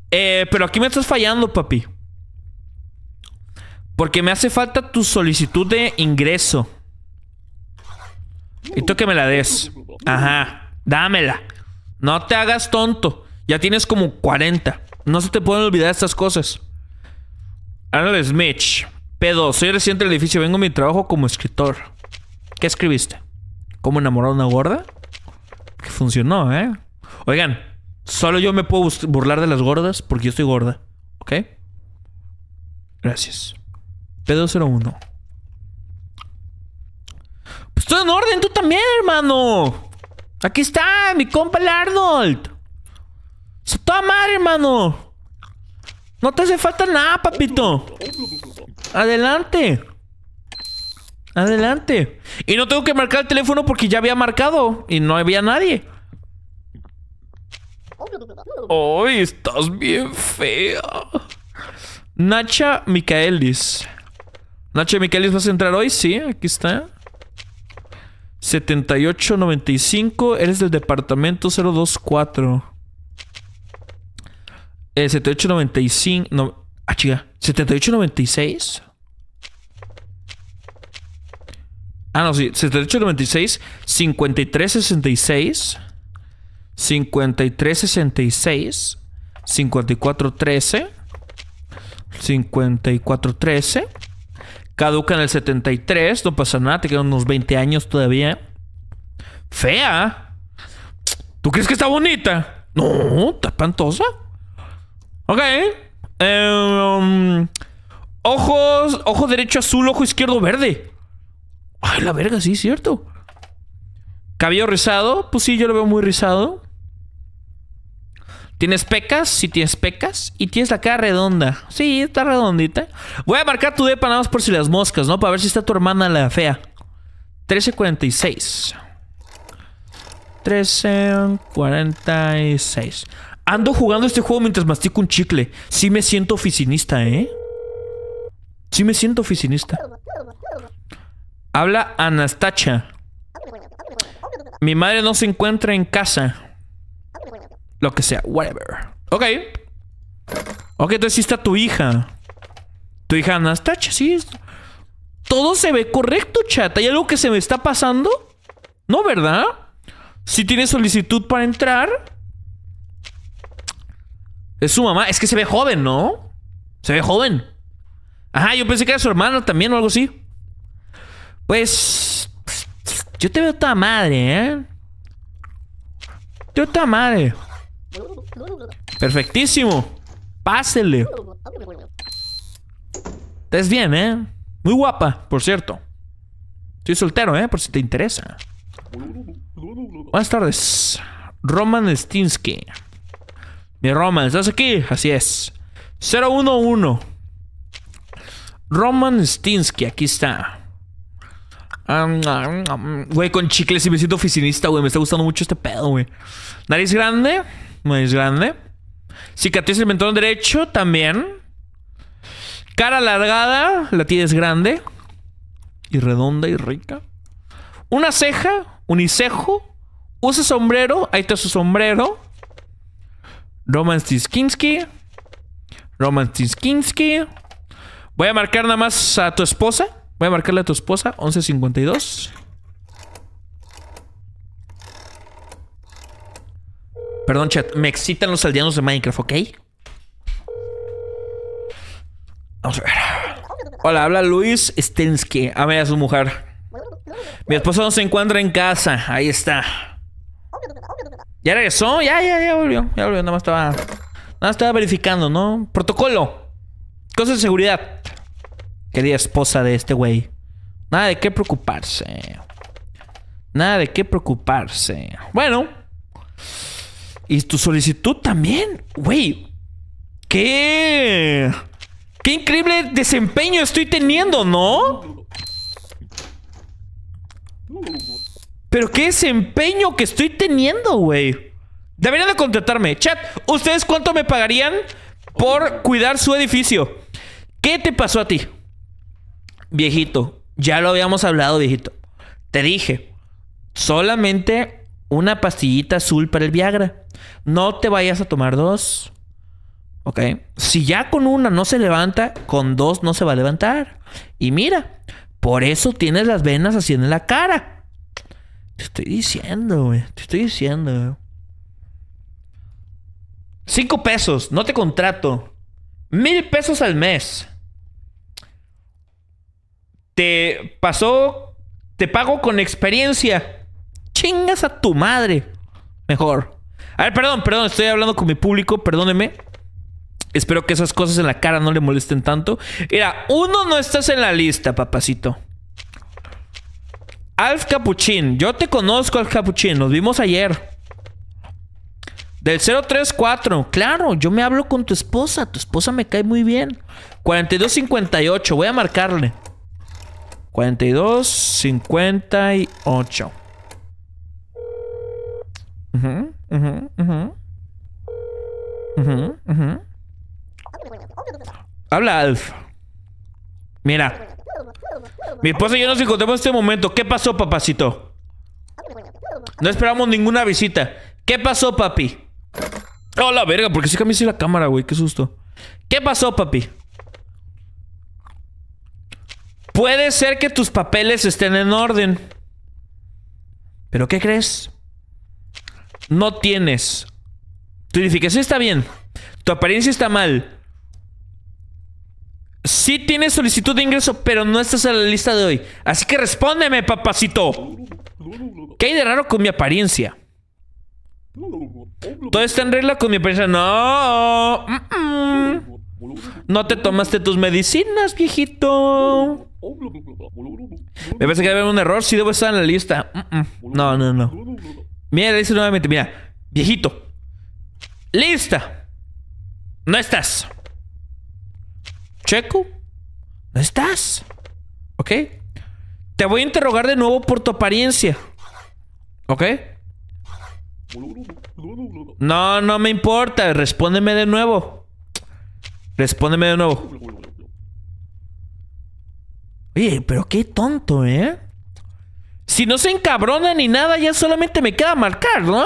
Eh, pero aquí me estás fallando, papi. Porque me hace falta tu solicitud de ingreso. Y tú que me la des. Ajá. Dámela. No te hagas tonto. Ya tienes como 40. No se te pueden olvidar estas cosas. Arnold Smith. Pedo. Soy reciente del edificio. Vengo a mi trabajo como escritor. ¿Qué escribiste? ¿Cómo enamorar a una gorda? Que funcionó, ¿eh? Oigan, solo yo me puedo burlar de las gordas porque yo estoy gorda. ¿Ok? Gracias. P201. Pues todo en orden, tú también, hermano. Aquí está, mi compa el Arnold. Se toma madre, hermano. No te hace falta nada, papito. Adelante. Adelante. Y no tengo que marcar el teléfono porque ya había marcado y no había nadie. Ay, estás bien fea. Nacha Micaelis. Nacho Miquelis, ¿vas a entrar hoy? Sí, aquí está. 7895. Eres del departamento 024. Eh, 7895. No, ah, chica. 7896. Ah, no, sí. 7896. 5366. 5366. 5413. 5413. Caduca en el 73, no pasa nada, te quedan unos 20 años todavía. Fea. ¿Tú crees que está bonita? No, está espantosa. Ok. Em, ojos, ojo derecho azul, ojo izquierdo verde. Ay, la verga, sí, cierto. Cabello rizado, pues sí, yo lo veo muy rizado. ¿Tienes pecas? Sí tienes pecas. Y tienes la cara redonda. Sí, está redondita. Voy a marcar tu depa nada más por si las moscas, ¿no? Para ver si está tu hermana la fea. 1346. 1346. Ando jugando este juego mientras mastico un chicle. Sí me siento oficinista, ¿eh? Sí me siento oficinista. Habla Anastacha. Mi madre no se encuentra en casa. Lo que sea, whatever. Ok. Ok, entonces sí está tu hija. Tu hija Anastasia, sí. Todo se ve correcto, chat. ¿Hay algo que se me está pasando? No, ¿verdad? Si tiene solicitud para entrar. Es su mamá. Es que se ve joven, ¿no? Se ve joven. Ajá, yo pensé que era su hermana también o algo así. Pues. Yo te veo toda madre, ¿eh? Yo toda madre. Perfectísimo. Pásele. Es bien, ¿eh? Muy guapa, por cierto. Estoy soltero, ¿eh? Por si te interesa. Buenas tardes. Roman Stinsky. Mi Roman, ¿estás aquí? Así es. 011. Roman Stinsky, aquí está. Güey, con chicles y me siento oficinista, güey. Me está gustando mucho este pedo, güey. Nariz grande. Nariz grande. Cicatriz en el mentón derecho también. Cara alargada. La tienes grande. Y redonda y rica. Una ceja. Unicejo. Usa sombrero. Ahí está su sombrero. Roman Stiskinski. Roman Stiskinski. Voy a marcar nada más a tu esposa. Voy a marcarle a tu esposa. 1152. Perdón, chat. Me excitan los aldeanos de Minecraft, ¿ok? Vamos a ver. Hola, habla Luis Stensky. A ver a su mujer. Mi esposo no se encuentra en casa. Ahí está. ¿Ya regresó? Ya, ya, ya volvió. Ya volvió. Nada más estaba. Nada más estaba verificando, ¿no? Protocolo. Cosas de seguridad. Querida esposa de este güey. Nada de qué preocuparse. Nada de qué preocuparse. Bueno. Y tu solicitud también. Güey. ¿Qué? Qué increíble desempeño estoy teniendo, ¿no? Pero qué desempeño que estoy teniendo, güey. Deberían de contratarme. Chat, ¿ustedes cuánto me pagarían por cuidar su edificio? ¿Qué te pasó a ti? Viejito, ya lo habíamos hablado, viejito. Te dije, solamente una pastillita azul para el Viagra. No te vayas a tomar dos. ¿Ok? Si ya con una no se levanta, con dos no se va a levantar. Y mira, por eso tienes las venas así en la cara. Te estoy diciendo, güey. Te estoy diciendo. Cinco pesos, no te contrato. Mil pesos al mes. Te pasó, te pago con experiencia. Chingas a tu madre. Mejor. A ver, perdón, perdón, estoy hablando con mi público, perdóneme. Espero que esas cosas en la cara no le molesten tanto. Mira, uno no estás en la lista, papacito. Alf Capuchin. Yo te conozco, Alf Capuchin. Nos vimos ayer. Del 034. Claro, yo me hablo con tu esposa. Tu esposa me cae muy bien. 4258. Voy a marcarle. 4258. Uh Habla Alf. Mira. Mi esposa y yo nos encontramos en este momento. ¿Qué pasó, papacito? No esperamos ninguna visita. ¿Qué pasó, papi? Oh, la verga, porque si cambié la cámara, güey. Qué susto. ¿Qué pasó, papi? Puede ser que tus papeles estén en orden. ¿Pero qué crees? No tienes. Tu edificación está bien. Tu apariencia está mal. Sí tienes solicitud de ingreso, pero no estás en la lista de hoy. Así que respóndeme, papacito. ¿Qué hay de raro con mi apariencia? Todo está en regla con mi apariencia. No. No te tomaste tus medicinas, viejito. Me parece que haber un error. Sí debo estar en la lista. No, no, no. Mira, dice nuevamente. Mira, viejito. Lista. No estás. Checo, ¿no estás? ¿Ok? Te voy a interrogar de nuevo por tu apariencia. ¿Ok? No, no me importa. Respóndeme de nuevo. Respóndeme de nuevo. Oye, pero qué tonto, ¿eh? Si no se encabrona ni nada, ya solamente me queda marcar, ¿no?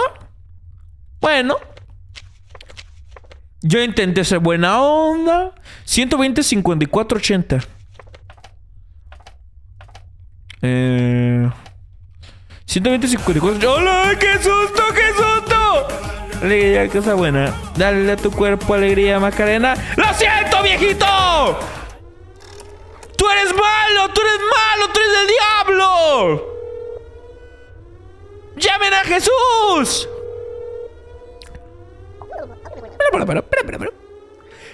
Bueno. Yo intenté ser buena onda. 120, 54, 80. Eh, 120, 54. ¡Hola! ¡Qué susto! ¡Qué susto! Alegría, cosa buena. Dale a tu cuerpo alegría, Macarena. ¡Lo siento, viejito! ¡Tú eres malo! ¡Tú eres malo! ¡Tú eres el diablo! ¡Llamen a Jesús!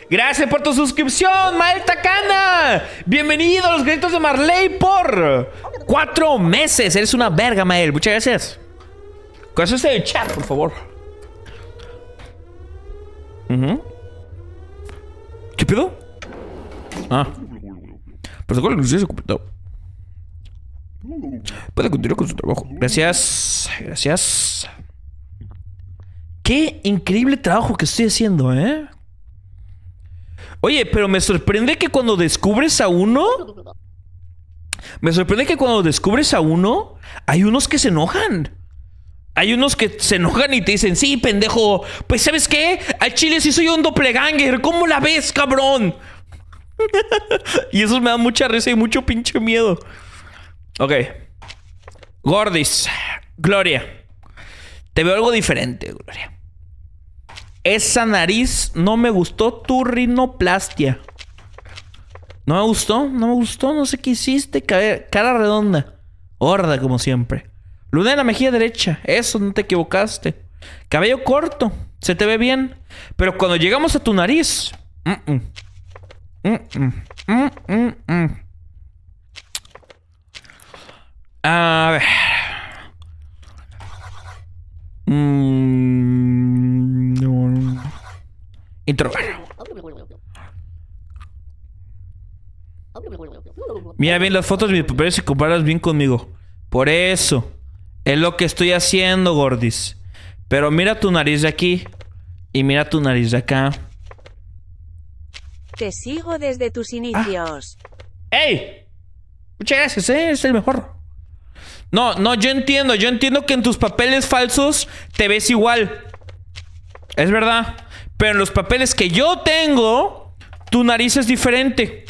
Gracias por tu suscripción, Mael Takana. Bienvenido a los gritos de Marley por cuatro meses. Eres una verga, Mael. Muchas gracias. Cosas de chat, por favor. ¿Qué pedo? Ah. Protocolo de acceso completado. Puede continuar con su trabajo. Gracias. Gracias. Qué increíble trabajo que estoy haciendo, ¿eh? Oye, pero me sorprende que cuando descubres a uno. Me sorprende que cuando descubres a uno, hay unos que se enojan. Hay unos que se enojan y te dicen, sí, pendejo. Pues, ¿sabes qué? Al chile sí soy un doppelganger. ¿Cómo la ves, cabrón? y eso me da mucha risa y mucho pinche miedo. Ok. Gordis. Gloria. Te veo algo diferente, Gloria. Esa nariz no me gustó tu rinoplastia. No me gustó, no me gustó, no sé qué hiciste. Cara, redonda. Horda, como siempre. Luna en la mejilla derecha. Eso, no te equivocaste. Cabello corto. Se te ve bien. Pero cuando llegamos a tu nariz. mm. Mm, mm, mm, mm, mm. A ver. Mm, no. Interrogar. Mira bien las fotos de mis papeles y comparas bien conmigo. Por eso. Es lo que estoy haciendo, Gordis. Pero mira tu nariz de aquí. Y mira tu nariz de acá. Te sigo desde tus inicios. ¡Ey! Muchas gracias, ¿eh? Es el mejor. No, no, yo entiendo. Yo entiendo que en tus papeles falsos te ves igual. Es verdad. Pero en los papeles que yo tengo, tu nariz es diferente.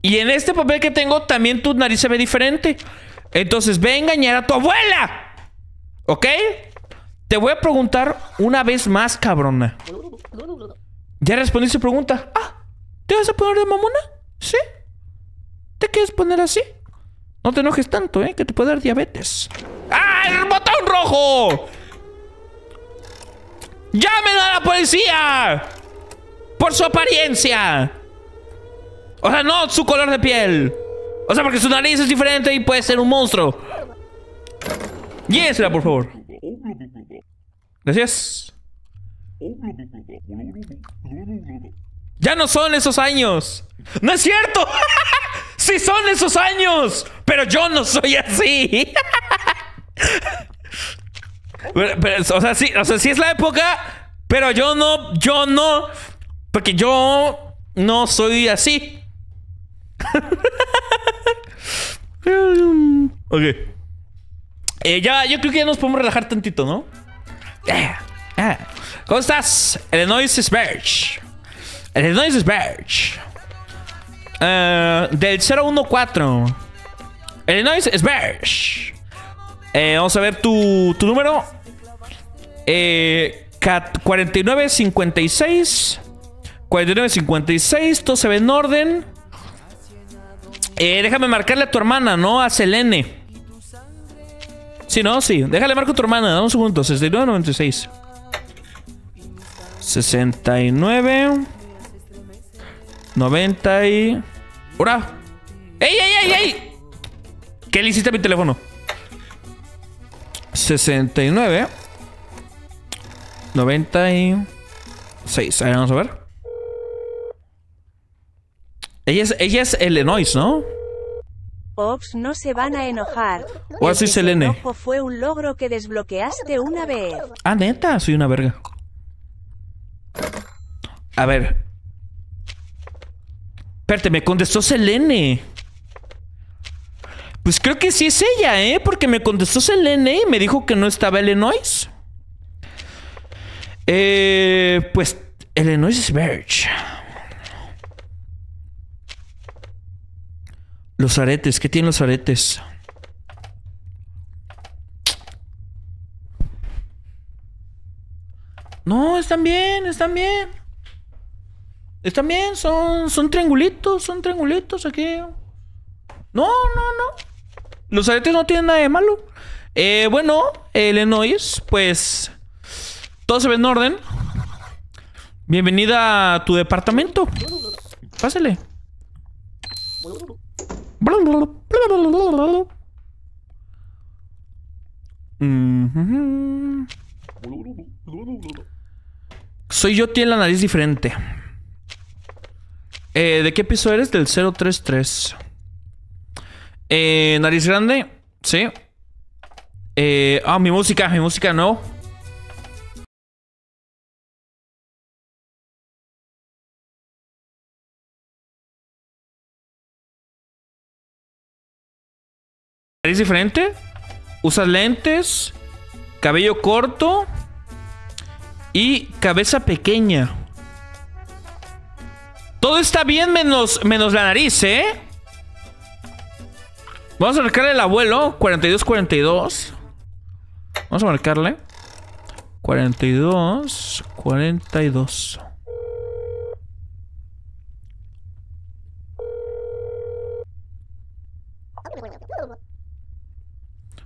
Y en este papel que tengo, también tu nariz se ve diferente. Entonces, ve a engañar a tu abuela. ¿Ok? Te voy a preguntar una vez más, cabrona. Ya respondí su pregunta. Ah, ¿te vas a poner de mamona? ¿Sí? ¿Te quieres poner así? No te enojes tanto, ¿eh? Que te puede dar diabetes. ¡Ah, el botón rojo! ¡Llamen a la policía! Por su apariencia. O sea, no su color de piel. O sea, porque su nariz es diferente y puede ser un monstruo. Llévensela, por favor. Gracias. Ya no son esos años. ¡No es cierto! ¡Sí son esos años! Pero yo no soy así. Pero- pero, o sea, sí, o sea, sí es la época, pero yo no, yo no, porque yo no soy así. ok. Eh, ya, yo creo que ya nos podemos relajar tantito, ¿no? Eh, eh. ¿Cómo estás? Illinois es Verge. Illinois es Verge. Eh, del 014. Illinois Verge. Eh, vamos a ver tu, tu número. Eh, cat- 4956. 4956. Todo se ve en orden. Eh, déjame marcarle a tu hermana, ¿no? A Selene. Sí, ¿no? Sí. Déjale marco a tu hermana. Dame un segundo. 6996. 69. 90 y... ¡Hora! ¡Ey, ey, ey, ey! ¿Qué le hiciste a mi teléfono? 69 96 Ahí vamos a ver Ella es, ella es Illinois, ¿no? Ops, no se van a enojar. O así se enojó fue un logro que desbloqueaste una vez. Ah, neta, soy una verga A ver Espérate, me contestó Selene Pues creo que sí es ella, ¿eh? Porque me contestó Selene y me dijo que no estaba Illinois Eh, pues Illinois es Verge Los aretes, ¿qué tienen los aretes? No, están bien, están bien. Están bien, son, son triangulitos, son triangulitos aquí. No, no, no. Los aretes no tienen nada de malo. Eh, bueno, Illinois, pues todo se ve en orden. Bienvenida a tu departamento. Pásale. Soy yo, tiene la nariz diferente. Eh, ¿De qué piso eres? Del 033. Eh, nariz grande. Sí. Eh, ah, mi música, mi música no. Nariz diferente. Usas lentes. Cabello corto. Y cabeza pequeña. Todo está bien menos, menos la nariz, ¿eh? Vamos a marcarle al abuelo. 42-42. Vamos a marcarle. 42, 42.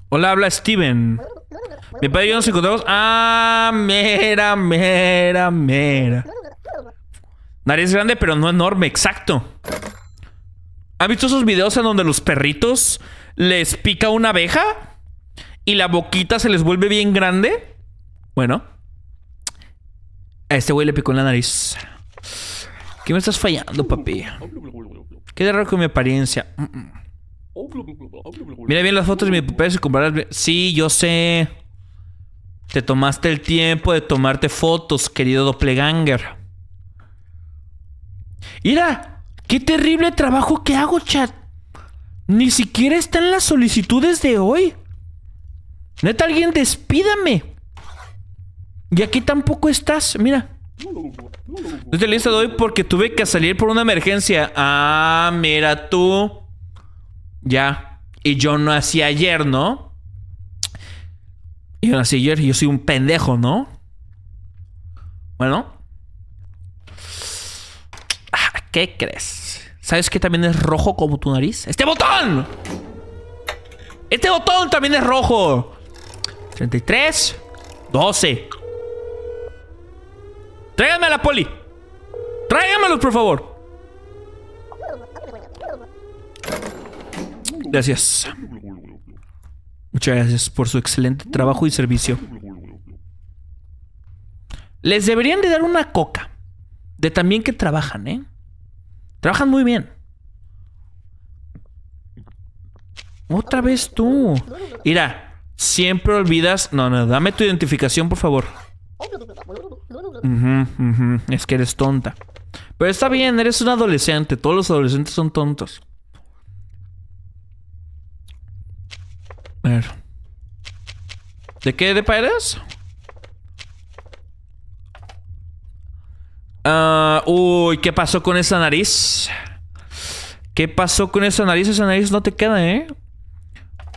Hola, habla Steven. Mi padre y yo nos encontramos. Ah, mera, mera, mera. Nariz grande, pero no enorme, exacto. ¿Han visto esos videos en donde los perritos les pica una abeja y la boquita se les vuelve bien grande? Bueno, a este güey le picó la nariz. ¿Qué me estás fallando, papi? Qué de raro con mi apariencia. Mira bien las fotos de mi papá y compararlas. Sí, yo sé. Te tomaste el tiempo de tomarte fotos, querido doppelganger. Mira, qué terrible trabajo que hago, chat. Ni siquiera está en las solicitudes de hoy. Neta, alguien despídame. Y aquí tampoco estás, mira. Te lista de hoy porque tuve que salir por una emergencia. Ah, mira tú. Ya. Y yo no hacía ayer, ¿no? Y yo no hacía ayer yo soy un pendejo, ¿no? Bueno. Ah, ¿Qué crees? ¿Sabes que también es rojo como tu nariz? ¡Este botón! ¡Este botón también es rojo! 33. 12. Tráiganme a la poli. Tráiganmelos, por favor. Gracias. Muchas gracias por su excelente trabajo y servicio. Les deberían de dar una coca. De también que trabajan, ¿eh? Trabajan muy bien. Otra vez tú. Mira, siempre olvidas... No, no, dame tu identificación, por favor. Es que eres tonta. Pero está bien, eres un adolescente. Todos los adolescentes son tontos. A ver. ¿De qué depa eres? Ah, uy, ¿qué pasó con esa nariz? ¿Qué pasó con esa nariz? Esa nariz no te queda, ¿eh?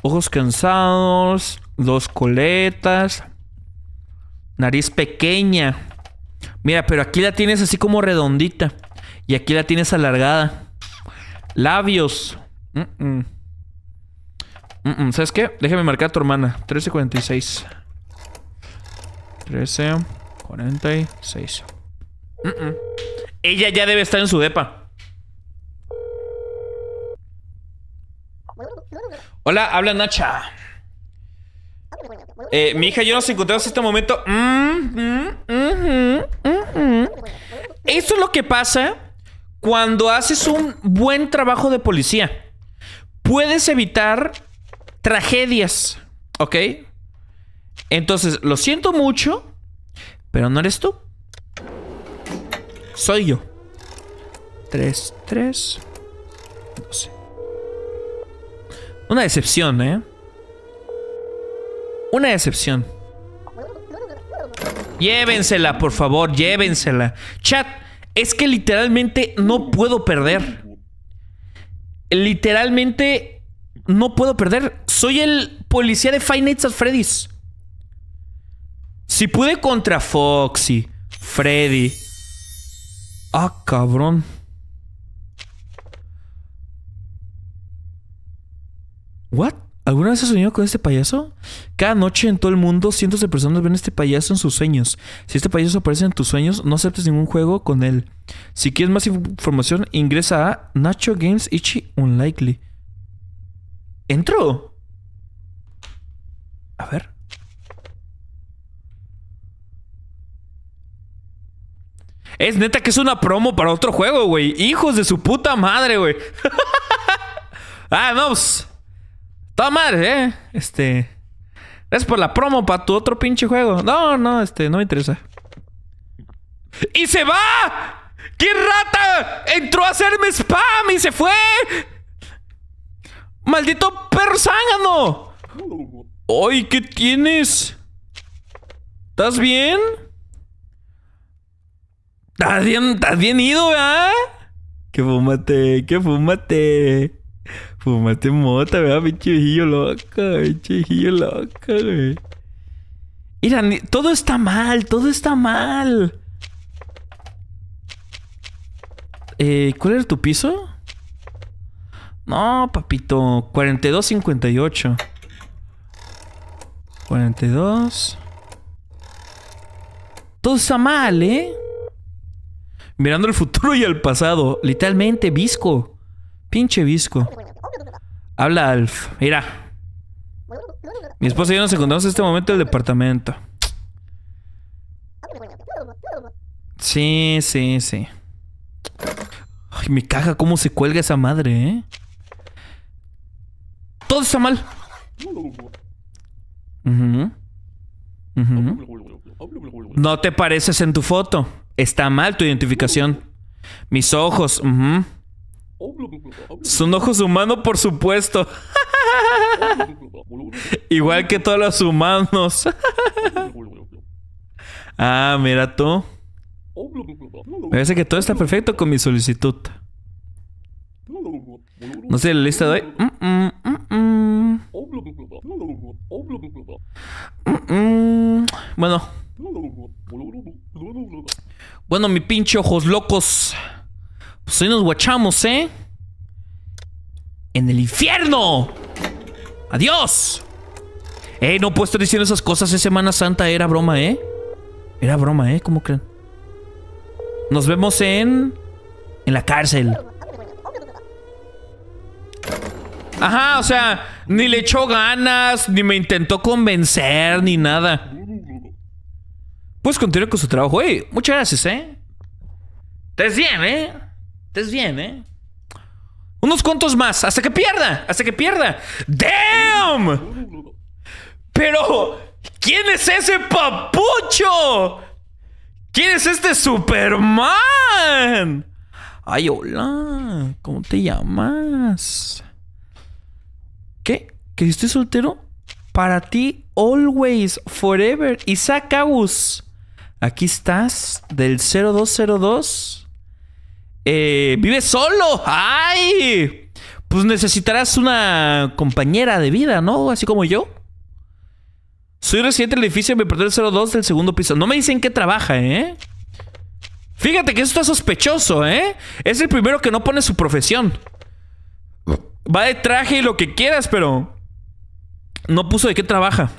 Ojos cansados, dos coletas, nariz pequeña. Mira, pero aquí la tienes así como redondita. Y aquí la tienes alargada. Labios. ¿Sabes qué? Déjame marcar a tu hermana. 1346. 1346. Ella ya debe estar en su depa. Hola, habla Nacha. Eh, mi hija y yo nos encontramos en este momento. Mm, mm, mhm, mhm. Eso es lo que pasa cuando haces un buen trabajo de policía. Puedes evitar tragedias, ¿ok? Entonces, lo siento mucho, pero no eres tú. Soy yo. 3, 3, 12. Una decepción, ¿eh? Una decepción. Llévensela, por favor, llévensela. Chat, es que literalmente no puedo perder. Literalmente no puedo perder. Soy el policía de Five Nights at Freddy's. Si pude contra Foxy, Freddy. Ah, cabrón. ¿What? ¿Alguna vez has soñado con este payaso? Cada noche en todo el mundo cientos de personas ven este payaso en sus sueños. Si este payaso aparece en tus sueños, no aceptes ningún juego con él. Si quieres más información, ingresa a Nacho Games Ichi Unlikely. ¿Entro? A ver. Es neta que es una promo para otro juego, güey. Hijos de su puta madre, güey. ah, no, pues. Toda madre, ¿eh? Este. Es por la promo para tu otro pinche juego. No, no, este, no me interesa. ¡Y se va! ¡Qué rata! Entró a hacerme spam y se fue. ¡Maldito perro zángano! ¡Ay, qué tienes! ¿Estás bien? ¿Estás bien, estás bien ido, ¿verdad? Que fumate, que fumate. Fumate mota, ¿verdad? Pinche viejillo loca, pinche viejillo loca, güey. Mira, todo está mal, todo está mal. Eh, ¿Cuál era tu piso? No, papito. 42.58. 42. Todo está mal, ¿eh? Mirando el futuro y el pasado. Literalmente, visco. Pinche visco. Habla Alf. Mira. Mi esposa y yo nos encontramos en este momento en el departamento. Sí, sí, sí. Ay, me caga cómo se cuelga esa madre, ¿eh? Todo está mal. No te pareces en tu foto. Está mal tu identificación. Mis ojos. Son ojos humanos, por supuesto. Igual que todos los humanos. ah, mira tú. Me parece que todo está perfecto con mi solicitud. No sé la lista de hoy. Mm. Mm, mm. Bueno, bueno, mi pinche ojos locos. Pues hoy nos guachamos, ¿eh? En el infierno. Adiós. Eh, no puedo estar diciendo esas cosas. Es Semana Santa. Era broma, ¿eh? Era broma, ¿eh? ¿Cómo creen? Nos vemos en... En la cárcel. Ajá, o sea, ni le echó ganas, ni me intentó convencer, ni nada. Pues continúe con su trabajo. Ey, muchas gracias, ¿eh? Estés bien, ¿eh? Estés bien, ¿eh? Unos cuantos más, hasta que pierda, hasta que pierda. ¡Damn! Pero, ¿quién es ese papucho? ¿Quién es este Superman? Ay, hola. ¿Cómo te llamas? ¿Qué? ¿Que estoy soltero? Para ti, always, forever. Isaac Agus. Aquí estás, del 0202. Eh, ¿Vives solo? ¡Ay! Pues necesitarás una compañera de vida, ¿no? Así como yo. Soy residente del edificio me el 02 del segundo piso. No me dicen qué trabaja, ¿eh? Fíjate que eso está sospechoso, ¿eh? Es el primero que no pone su profesión. Va de traje y lo que quieras, pero no puso de qué trabaja.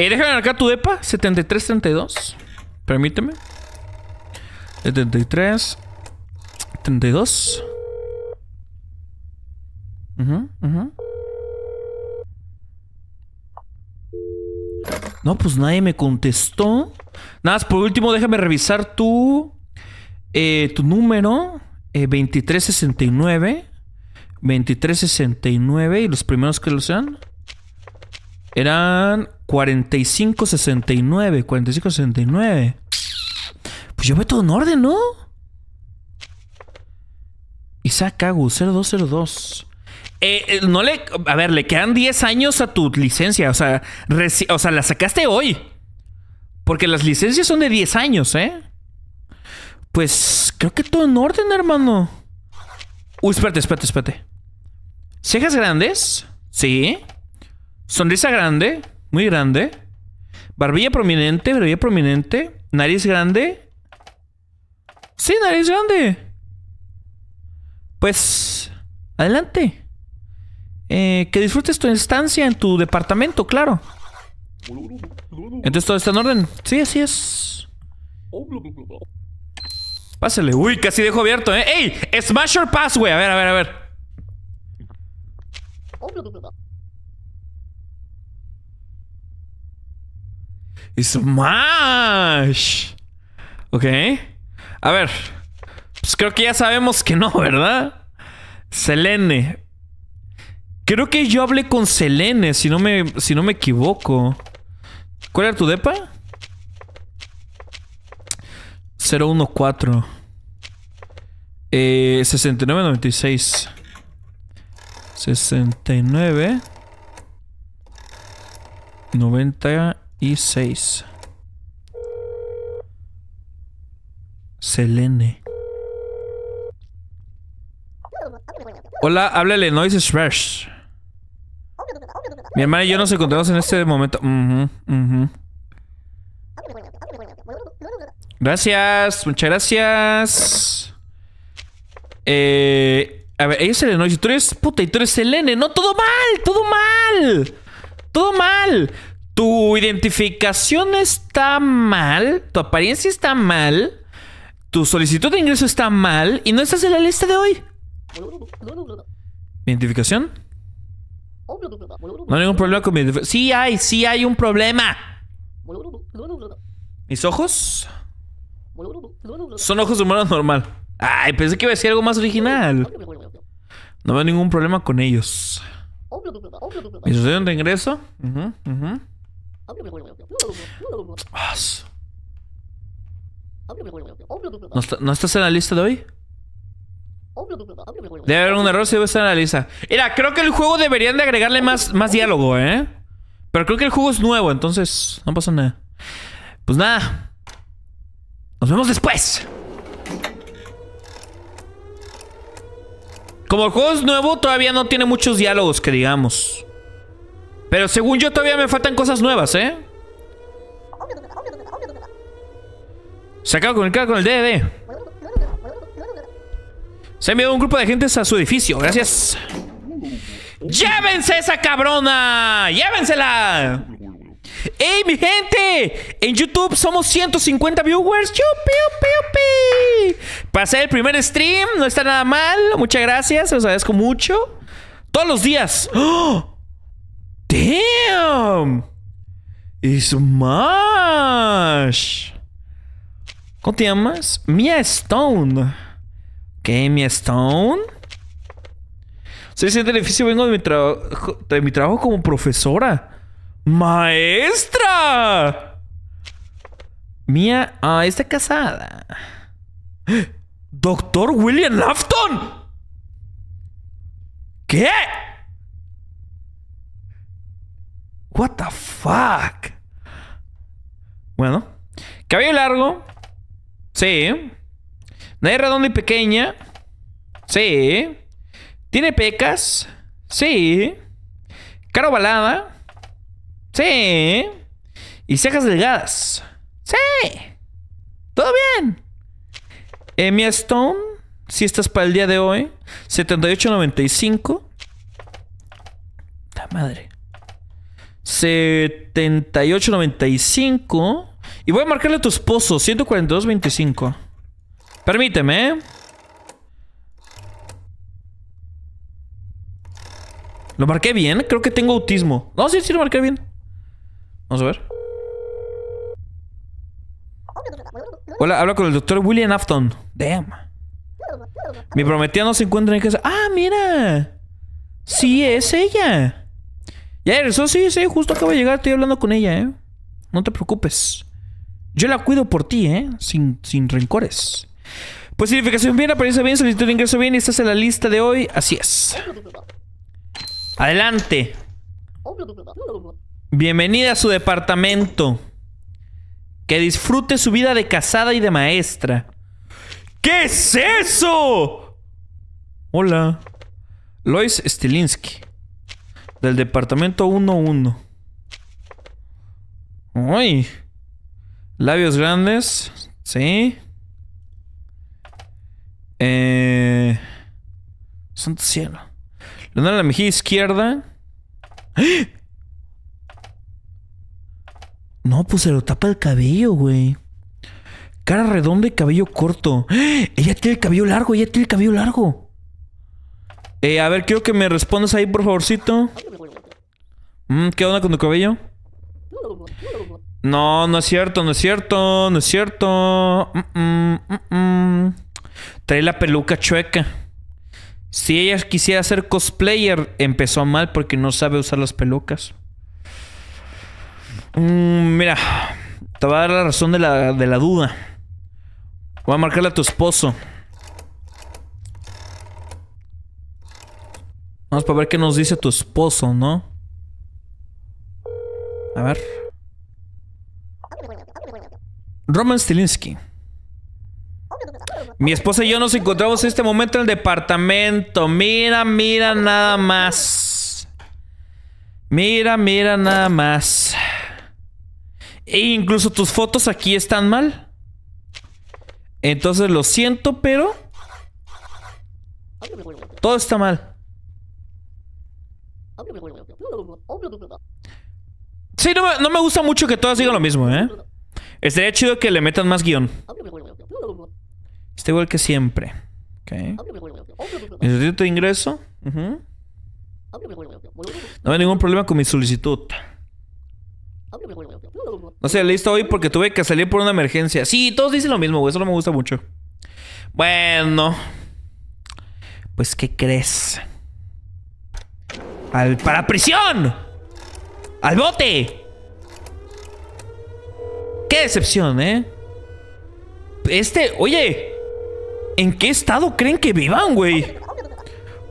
Eh, déjame marcar tu depa, 7332. Permíteme. 73 32. Ujú, ujú. No, pues nadie me contestó. Nada más, por último, déjame revisar tu. eh, tu número. eh, 2369. 2369. Y los primeros que lo sean. Eran 4569. 4569. Pues yo veo todo en orden, ¿no? Isaac Agu, 0202. Eh, eh, no le. A ver, le quedan 10 años a tu licencia. O sea, o sea, la sacaste hoy. Porque las licencias son de 10 años, ¿eh? Pues creo que todo en orden, hermano. Uy, espérate, espérate, espérate. ¿Cejas grandes? Sí. Sonrisa grande, muy grande. Barbilla prominente, barbilla prominente. Nariz grande. Sí, nariz grande. Pues, adelante. Eh, que disfrutes tu estancia en tu departamento, claro. Entonces todo está en orden. Sí, así es. Pásale. Uy, casi dejo abierto, ¿eh? ¡Ey! Smash or pass, güey. A ver, a ver, a ver. Smash. Ok. A ver. Pues creo que ya sabemos que no, ¿verdad? Selene. Creo que yo hablé con Selene, si no me, si no me equivoco. ¿Cuál era tu depa? 014. Eh, 6996. 69. 96. Selene. Hola, háblale Noise Smash. Mi hermana y yo nos encontramos en este momento. Ujú, ujú. Gracias, muchas gracias. Eh, a ver, ella es Selene. Tú eres puta y tú eres Selene. No, todo mal, todo mal. Todo mal. Tu identificación está mal. Tu apariencia está mal. Tu solicitud de ingreso está mal. Y no estás en la lista de hoy. ¿Identificación? No hay ningún problema con mi identificación. Sí hay, sí hay un problema. ¿Mis ojos? Son ojos de humano normal. Ay, pensé que iba a decir algo más original. No veo ningún problema con ellos. ¿Mi solicitud de ingreso? Ujú, ujú. Ah, su- ¿No, está- no estás en la lista de hoy? Debe haber un error si debe estar en la lista. Mira, creo que el juego deberían de agregarle más, más diálogo, ¿eh? Pero creo que el juego es nuevo, entonces no pasa nada. Pues nada. Nos vemos después. Como el juego es nuevo, todavía no tiene muchos diálogos que digamos. Pero según yo todavía me faltan cosas nuevas, ¿eh? Se acaba de conectar con el DD. Se ha enviado un grupo de gentes a su edificio. Gracias. ¡Llévense esa cabrona! ¡Llévensela! ¡Ey, mi gente! En YouTube somos 150 viewers. ¡Yupi, yupi, yupi! Para hacer el primer stream, no está nada mal. Muchas gracias, se los agradezco mucho. Todos los días. ¡Oh! ¡Damn! ¡Smash! ¿Cómo te llamas? Mia Stone. ¿Qué, Mia Stone? Soy de edificio, vengo de mi, trabajo, de mi trabajo como profesora. ¡Maestra! Mía, ah, está casada. ¿Doctor William Afton? ¿Qué? What the fuck? Bueno, cabello largo. Sí. Nariz redonda y pequeña. Sí. Tiene pecas. Sí. Cara ovalada. Sí. Y cejas delgadas. Sí. Todo bien. Emia Stone. Si estás para el día de hoy. 78.95. La madre. 78.95. Y voy a marcarle a tu esposo. 142.25. Permíteme, ¿eh? ¿Lo marqué bien? Creo que tengo autismo. No, sí, sí lo marqué bien. Vamos a ver. Hola, habla con el doctor William Afton. Damn. Mi prometida no se encuentra en casa. Ah, mira. Sí, es ella. Ya regresó, sí, sí, justo acaba de llegar. Estoy hablando con ella, ¿eh? No te preocupes. Yo la cuido por ti, ¿eh? Sin, sin rencores. Pues identificación bien, apariencia bien, solicitud de ingreso bien y estás en la lista de hoy. Así es. Adelante. Bienvenida a su departamento. Que disfrute su vida de casada y de maestra. ¿Qué es eso? Hola. Lois Stilinski. Del departamento 11. Uy. Labios grandes. Sí. Eh. Santo cielo. Leonardo la mejilla izquierda. No, pues se lo tapa el cabello, güey. Cara redonda y cabello corto. ¡Ah! Ella tiene el cabello largo, ella tiene el cabello largo. Eh, a ver, quiero que me respondas ahí, por favorcito. Mm, ¿Qué onda con tu cabello? No, no es cierto, no es cierto, no es cierto. Mm, mm. Trae la peluca chueca. Si ella quisiera ser cosplayer, empezó mal porque no sabe usar las pelucas. Mira, te va a dar la razón de la, de la duda. Voy a marcarle a tu esposo. Vamos para ver qué nos dice tu esposo, ¿no? A ver. Roman Stilinski. Mi esposa y yo nos encontramos en este momento en el departamento. Mira, mira nada más. Mira, mira nada más. E incluso tus fotos aquí están mal. Entonces lo siento, pero... Todo está mal. Sí, no me, no me gusta mucho que todas digan lo mismo, ¿eh? Estaría chido que le metan más guion. Está igual que siempre. Ok. Necesito ingreso. Ujú. No hay ningún problema con mi solicitud. No sé, listo hoy porque tuve que salir por una emergencia. Sí, todos dicen lo mismo, güey. Eso no me gusta mucho. Bueno. Pues, ¿qué crees? Al para prisión. Al bote. Qué decepción, ¿eh? Este, oye, ¿en qué estado creen que vivan, güey?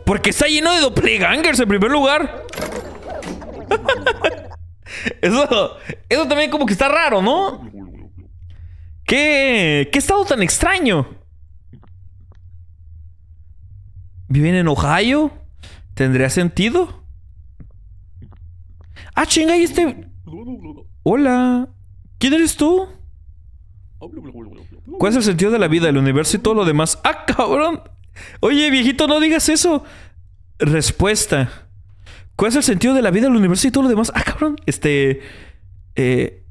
Porque está lleno de doppelgangers en primer lugar. Eso, eso también como que está raro, ¿no? ¿Qué, qué estado tan extraño? ¿Viven en Ohio? ¿Tendría sentido? Ah, chinga, y este... Hola. ¿Quién eres tú? ¿Cuál es el sentido de la vida, el universo y todo lo demás? ¡Ah, cabrón! Oye, viejito, no digas eso. Respuesta. ¿Cuál es el sentido de la vida, el universo y todo lo demás? ¡Ah, cabrón! Este... eh,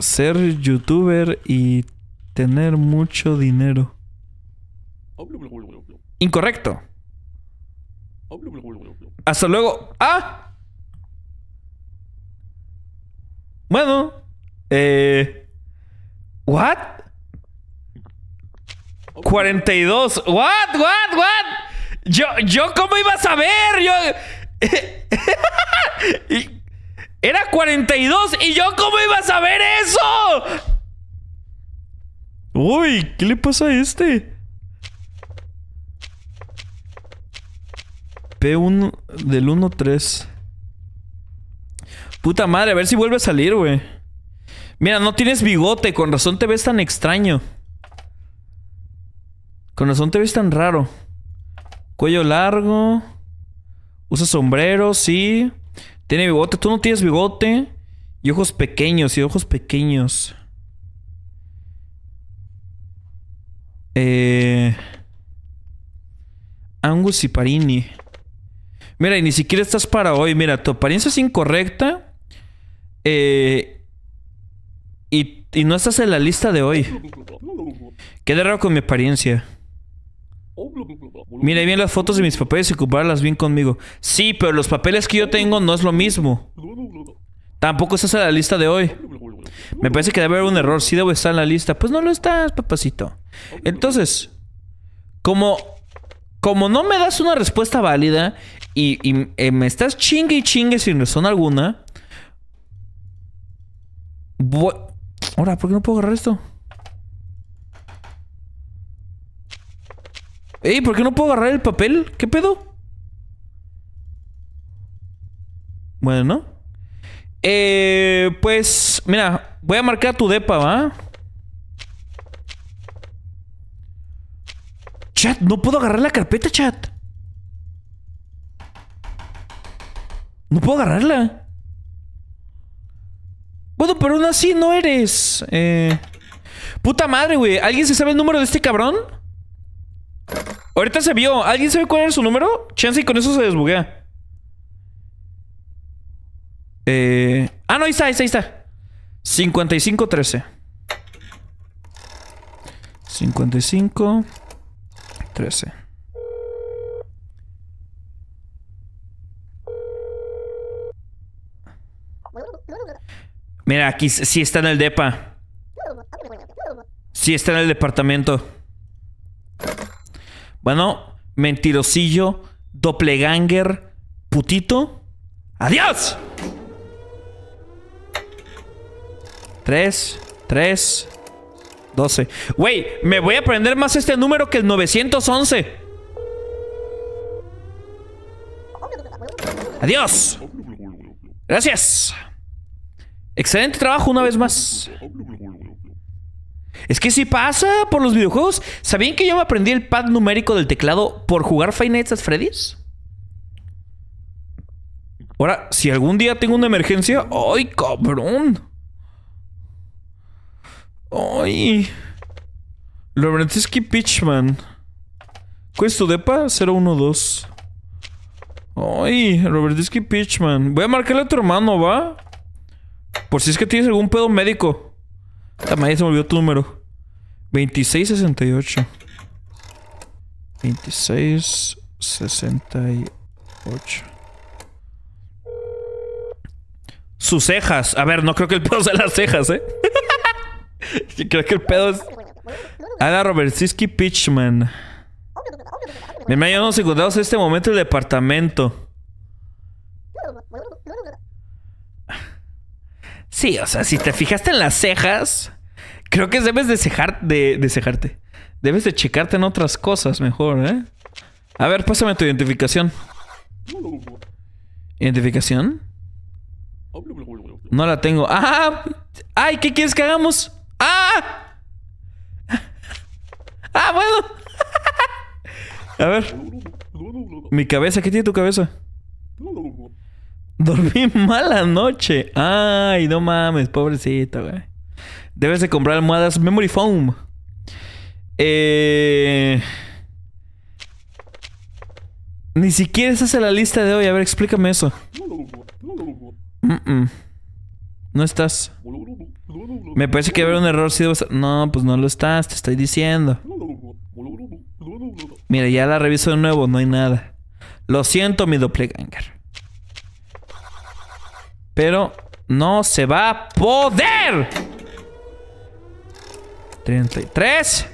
ser youtuber y tener mucho dinero. Incorrecto. Hasta luego. ¡Ah! Bueno. Eh... ¿What? 42. ¿What? ¿What? ¿What? Yo, yo, ¿cómo iba a saber? Yo. Era 42 y yo, ¿cómo iba a saber eso? Uy, ¿qué le pasa a este? P1 del 1-3. Puta madre, a ver si vuelve a salir, güey. Mira, no tienes bigote, con razón te ves tan extraño. Con razón te ves tan raro. Cuello largo. Usa sombrero, sí. Tiene bigote. Tú no tienes bigote. Y ojos pequeños, y ojos pequeños. Eh. Angus y Parini. Mira, y ni siquiera estás para hoy. Mira, tu apariencia es incorrecta. Eh, y, y no estás en la lista de hoy. Qué raro con mi apariencia. Mira bien las fotos de mis papeles y compararlas bien conmigo. Sí, pero los papeles que yo tengo no es lo mismo. Tampoco estás en la lista de hoy. Me parece que debe haber un error. Sí debo estar en la lista. Pues no lo estás, papacito. Entonces, como, como no me das una respuesta válida y, y, eh, me estás chingue y chingue sin razón alguna. Ahora, ¿por qué no puedo agarrar esto? Ey, ¿por qué no puedo agarrar el papel? ¿Qué pedo? Bueno. Eh, pues, mira, voy a marcar tu depa, ¿va? Chat, no puedo agarrar la carpeta, chat. No puedo agarrarla. Pero aún así no eres. Eh... Puta madre, güey. ¿Alguien se sabe el número de este cabrón? Ahorita se vio. ¿Alguien sabe cuál era su número? Chance y con eso se desbuguea. Eh... Ah, no, ahí está, ahí está, ahí está. 5513. 55 13. Mira, aquí sí está en el depa. Sí está en el departamento. Bueno, mentirosillo, doppelganger, putito. ¡Adiós! Tres, tres, doce. Güey, me voy a aprender más este número que el 911. Adiós. Gracias. Excelente trabajo una vez más. Es que si pasa por los videojuegos. ¿Sabían que yo me aprendí el pad numérico del teclado por jugar Five Nights at Freddy's? Ahora, si algún día tengo una emergencia. ¡Ay, cabrón! ¡Ay! Lorenzeski Pitchman. ¿Cuál es tu depa? 012. Ay, Robertski Pitchman. Voy a marcarle a tu hermano, ¿va? Por si es que tienes algún pedo médico. También se me olvidó tu número. 2668. 2668. Sus cejas. A ver, no creo que el pedo sea las cejas, ¿eh? Creo que el pedo es. Haga Robertski Pitchman. Yo nos encontramos en este momento en el departamento. Sí, o sea, si te fijaste en las cejas, creo que debes de de cejarte. Debes de checarte en otras cosas mejor, ¿eh? A ver, pásame tu identificación. ¿Identificación? No la tengo. ¡Ah! ¡Ay! ¿Qué quieres que hagamos? ¡Ah! ¡Ah, bueno! A ver. Mi cabeza, ¿qué tiene tu cabeza? Dormí mala noche. Ay, no mames, pobrecito, güey. Debes de comprar almohadas Memory Foam. Eh... Ni siquiera estás en la lista de hoy. A ver, explícame eso. No estás. Me parece que haber un error. Estar- No, pues no lo estás. Te estoy diciendo. Mira, ya la reviso de nuevo. No hay nada. Lo siento, mi doppelganger. Pero no se va a poder. 33.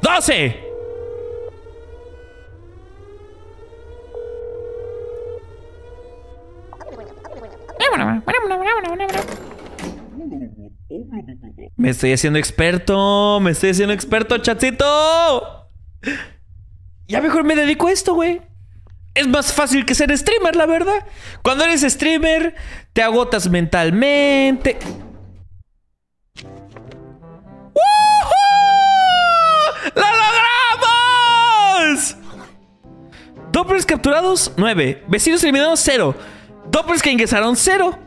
12. Me estoy haciendo experto. Me estoy haciendo experto, chatito. Ya mejor me dedico a esto, güey. Es más fácil que ser streamer, la verdad. Cuando eres streamer, te agotas mentalmente. ¡Woohoo! ¡Lo logramos! Doppers capturados, 9. Vecinos eliminados, 0. Doppers que ingresaron, 0.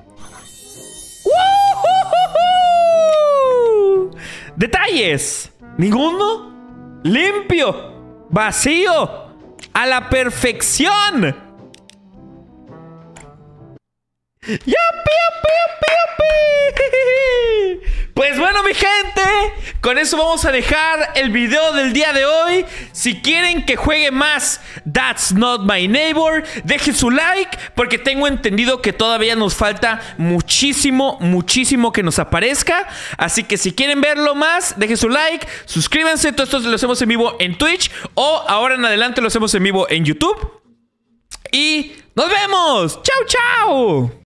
¡Woohoo! Detalles. Ninguno. Limpio. Vacío. A la perfección. ¡Yupi, yupi, yupi, yupi! Pues bueno, mi gente, con eso vamos a dejar el video del día de hoy. Si quieren que juegue más That's Not My Neighbor, dejen su like, porque tengo entendido que todavía nos falta muchísimo, muchísimo que nos aparezca. Así que si quieren verlo más, dejen su like, suscríbanse. Todo esto lo hacemos en vivo en Twitch o ahora en adelante lo hacemos en vivo en YouTube. Y nos vemos. Chau, chau.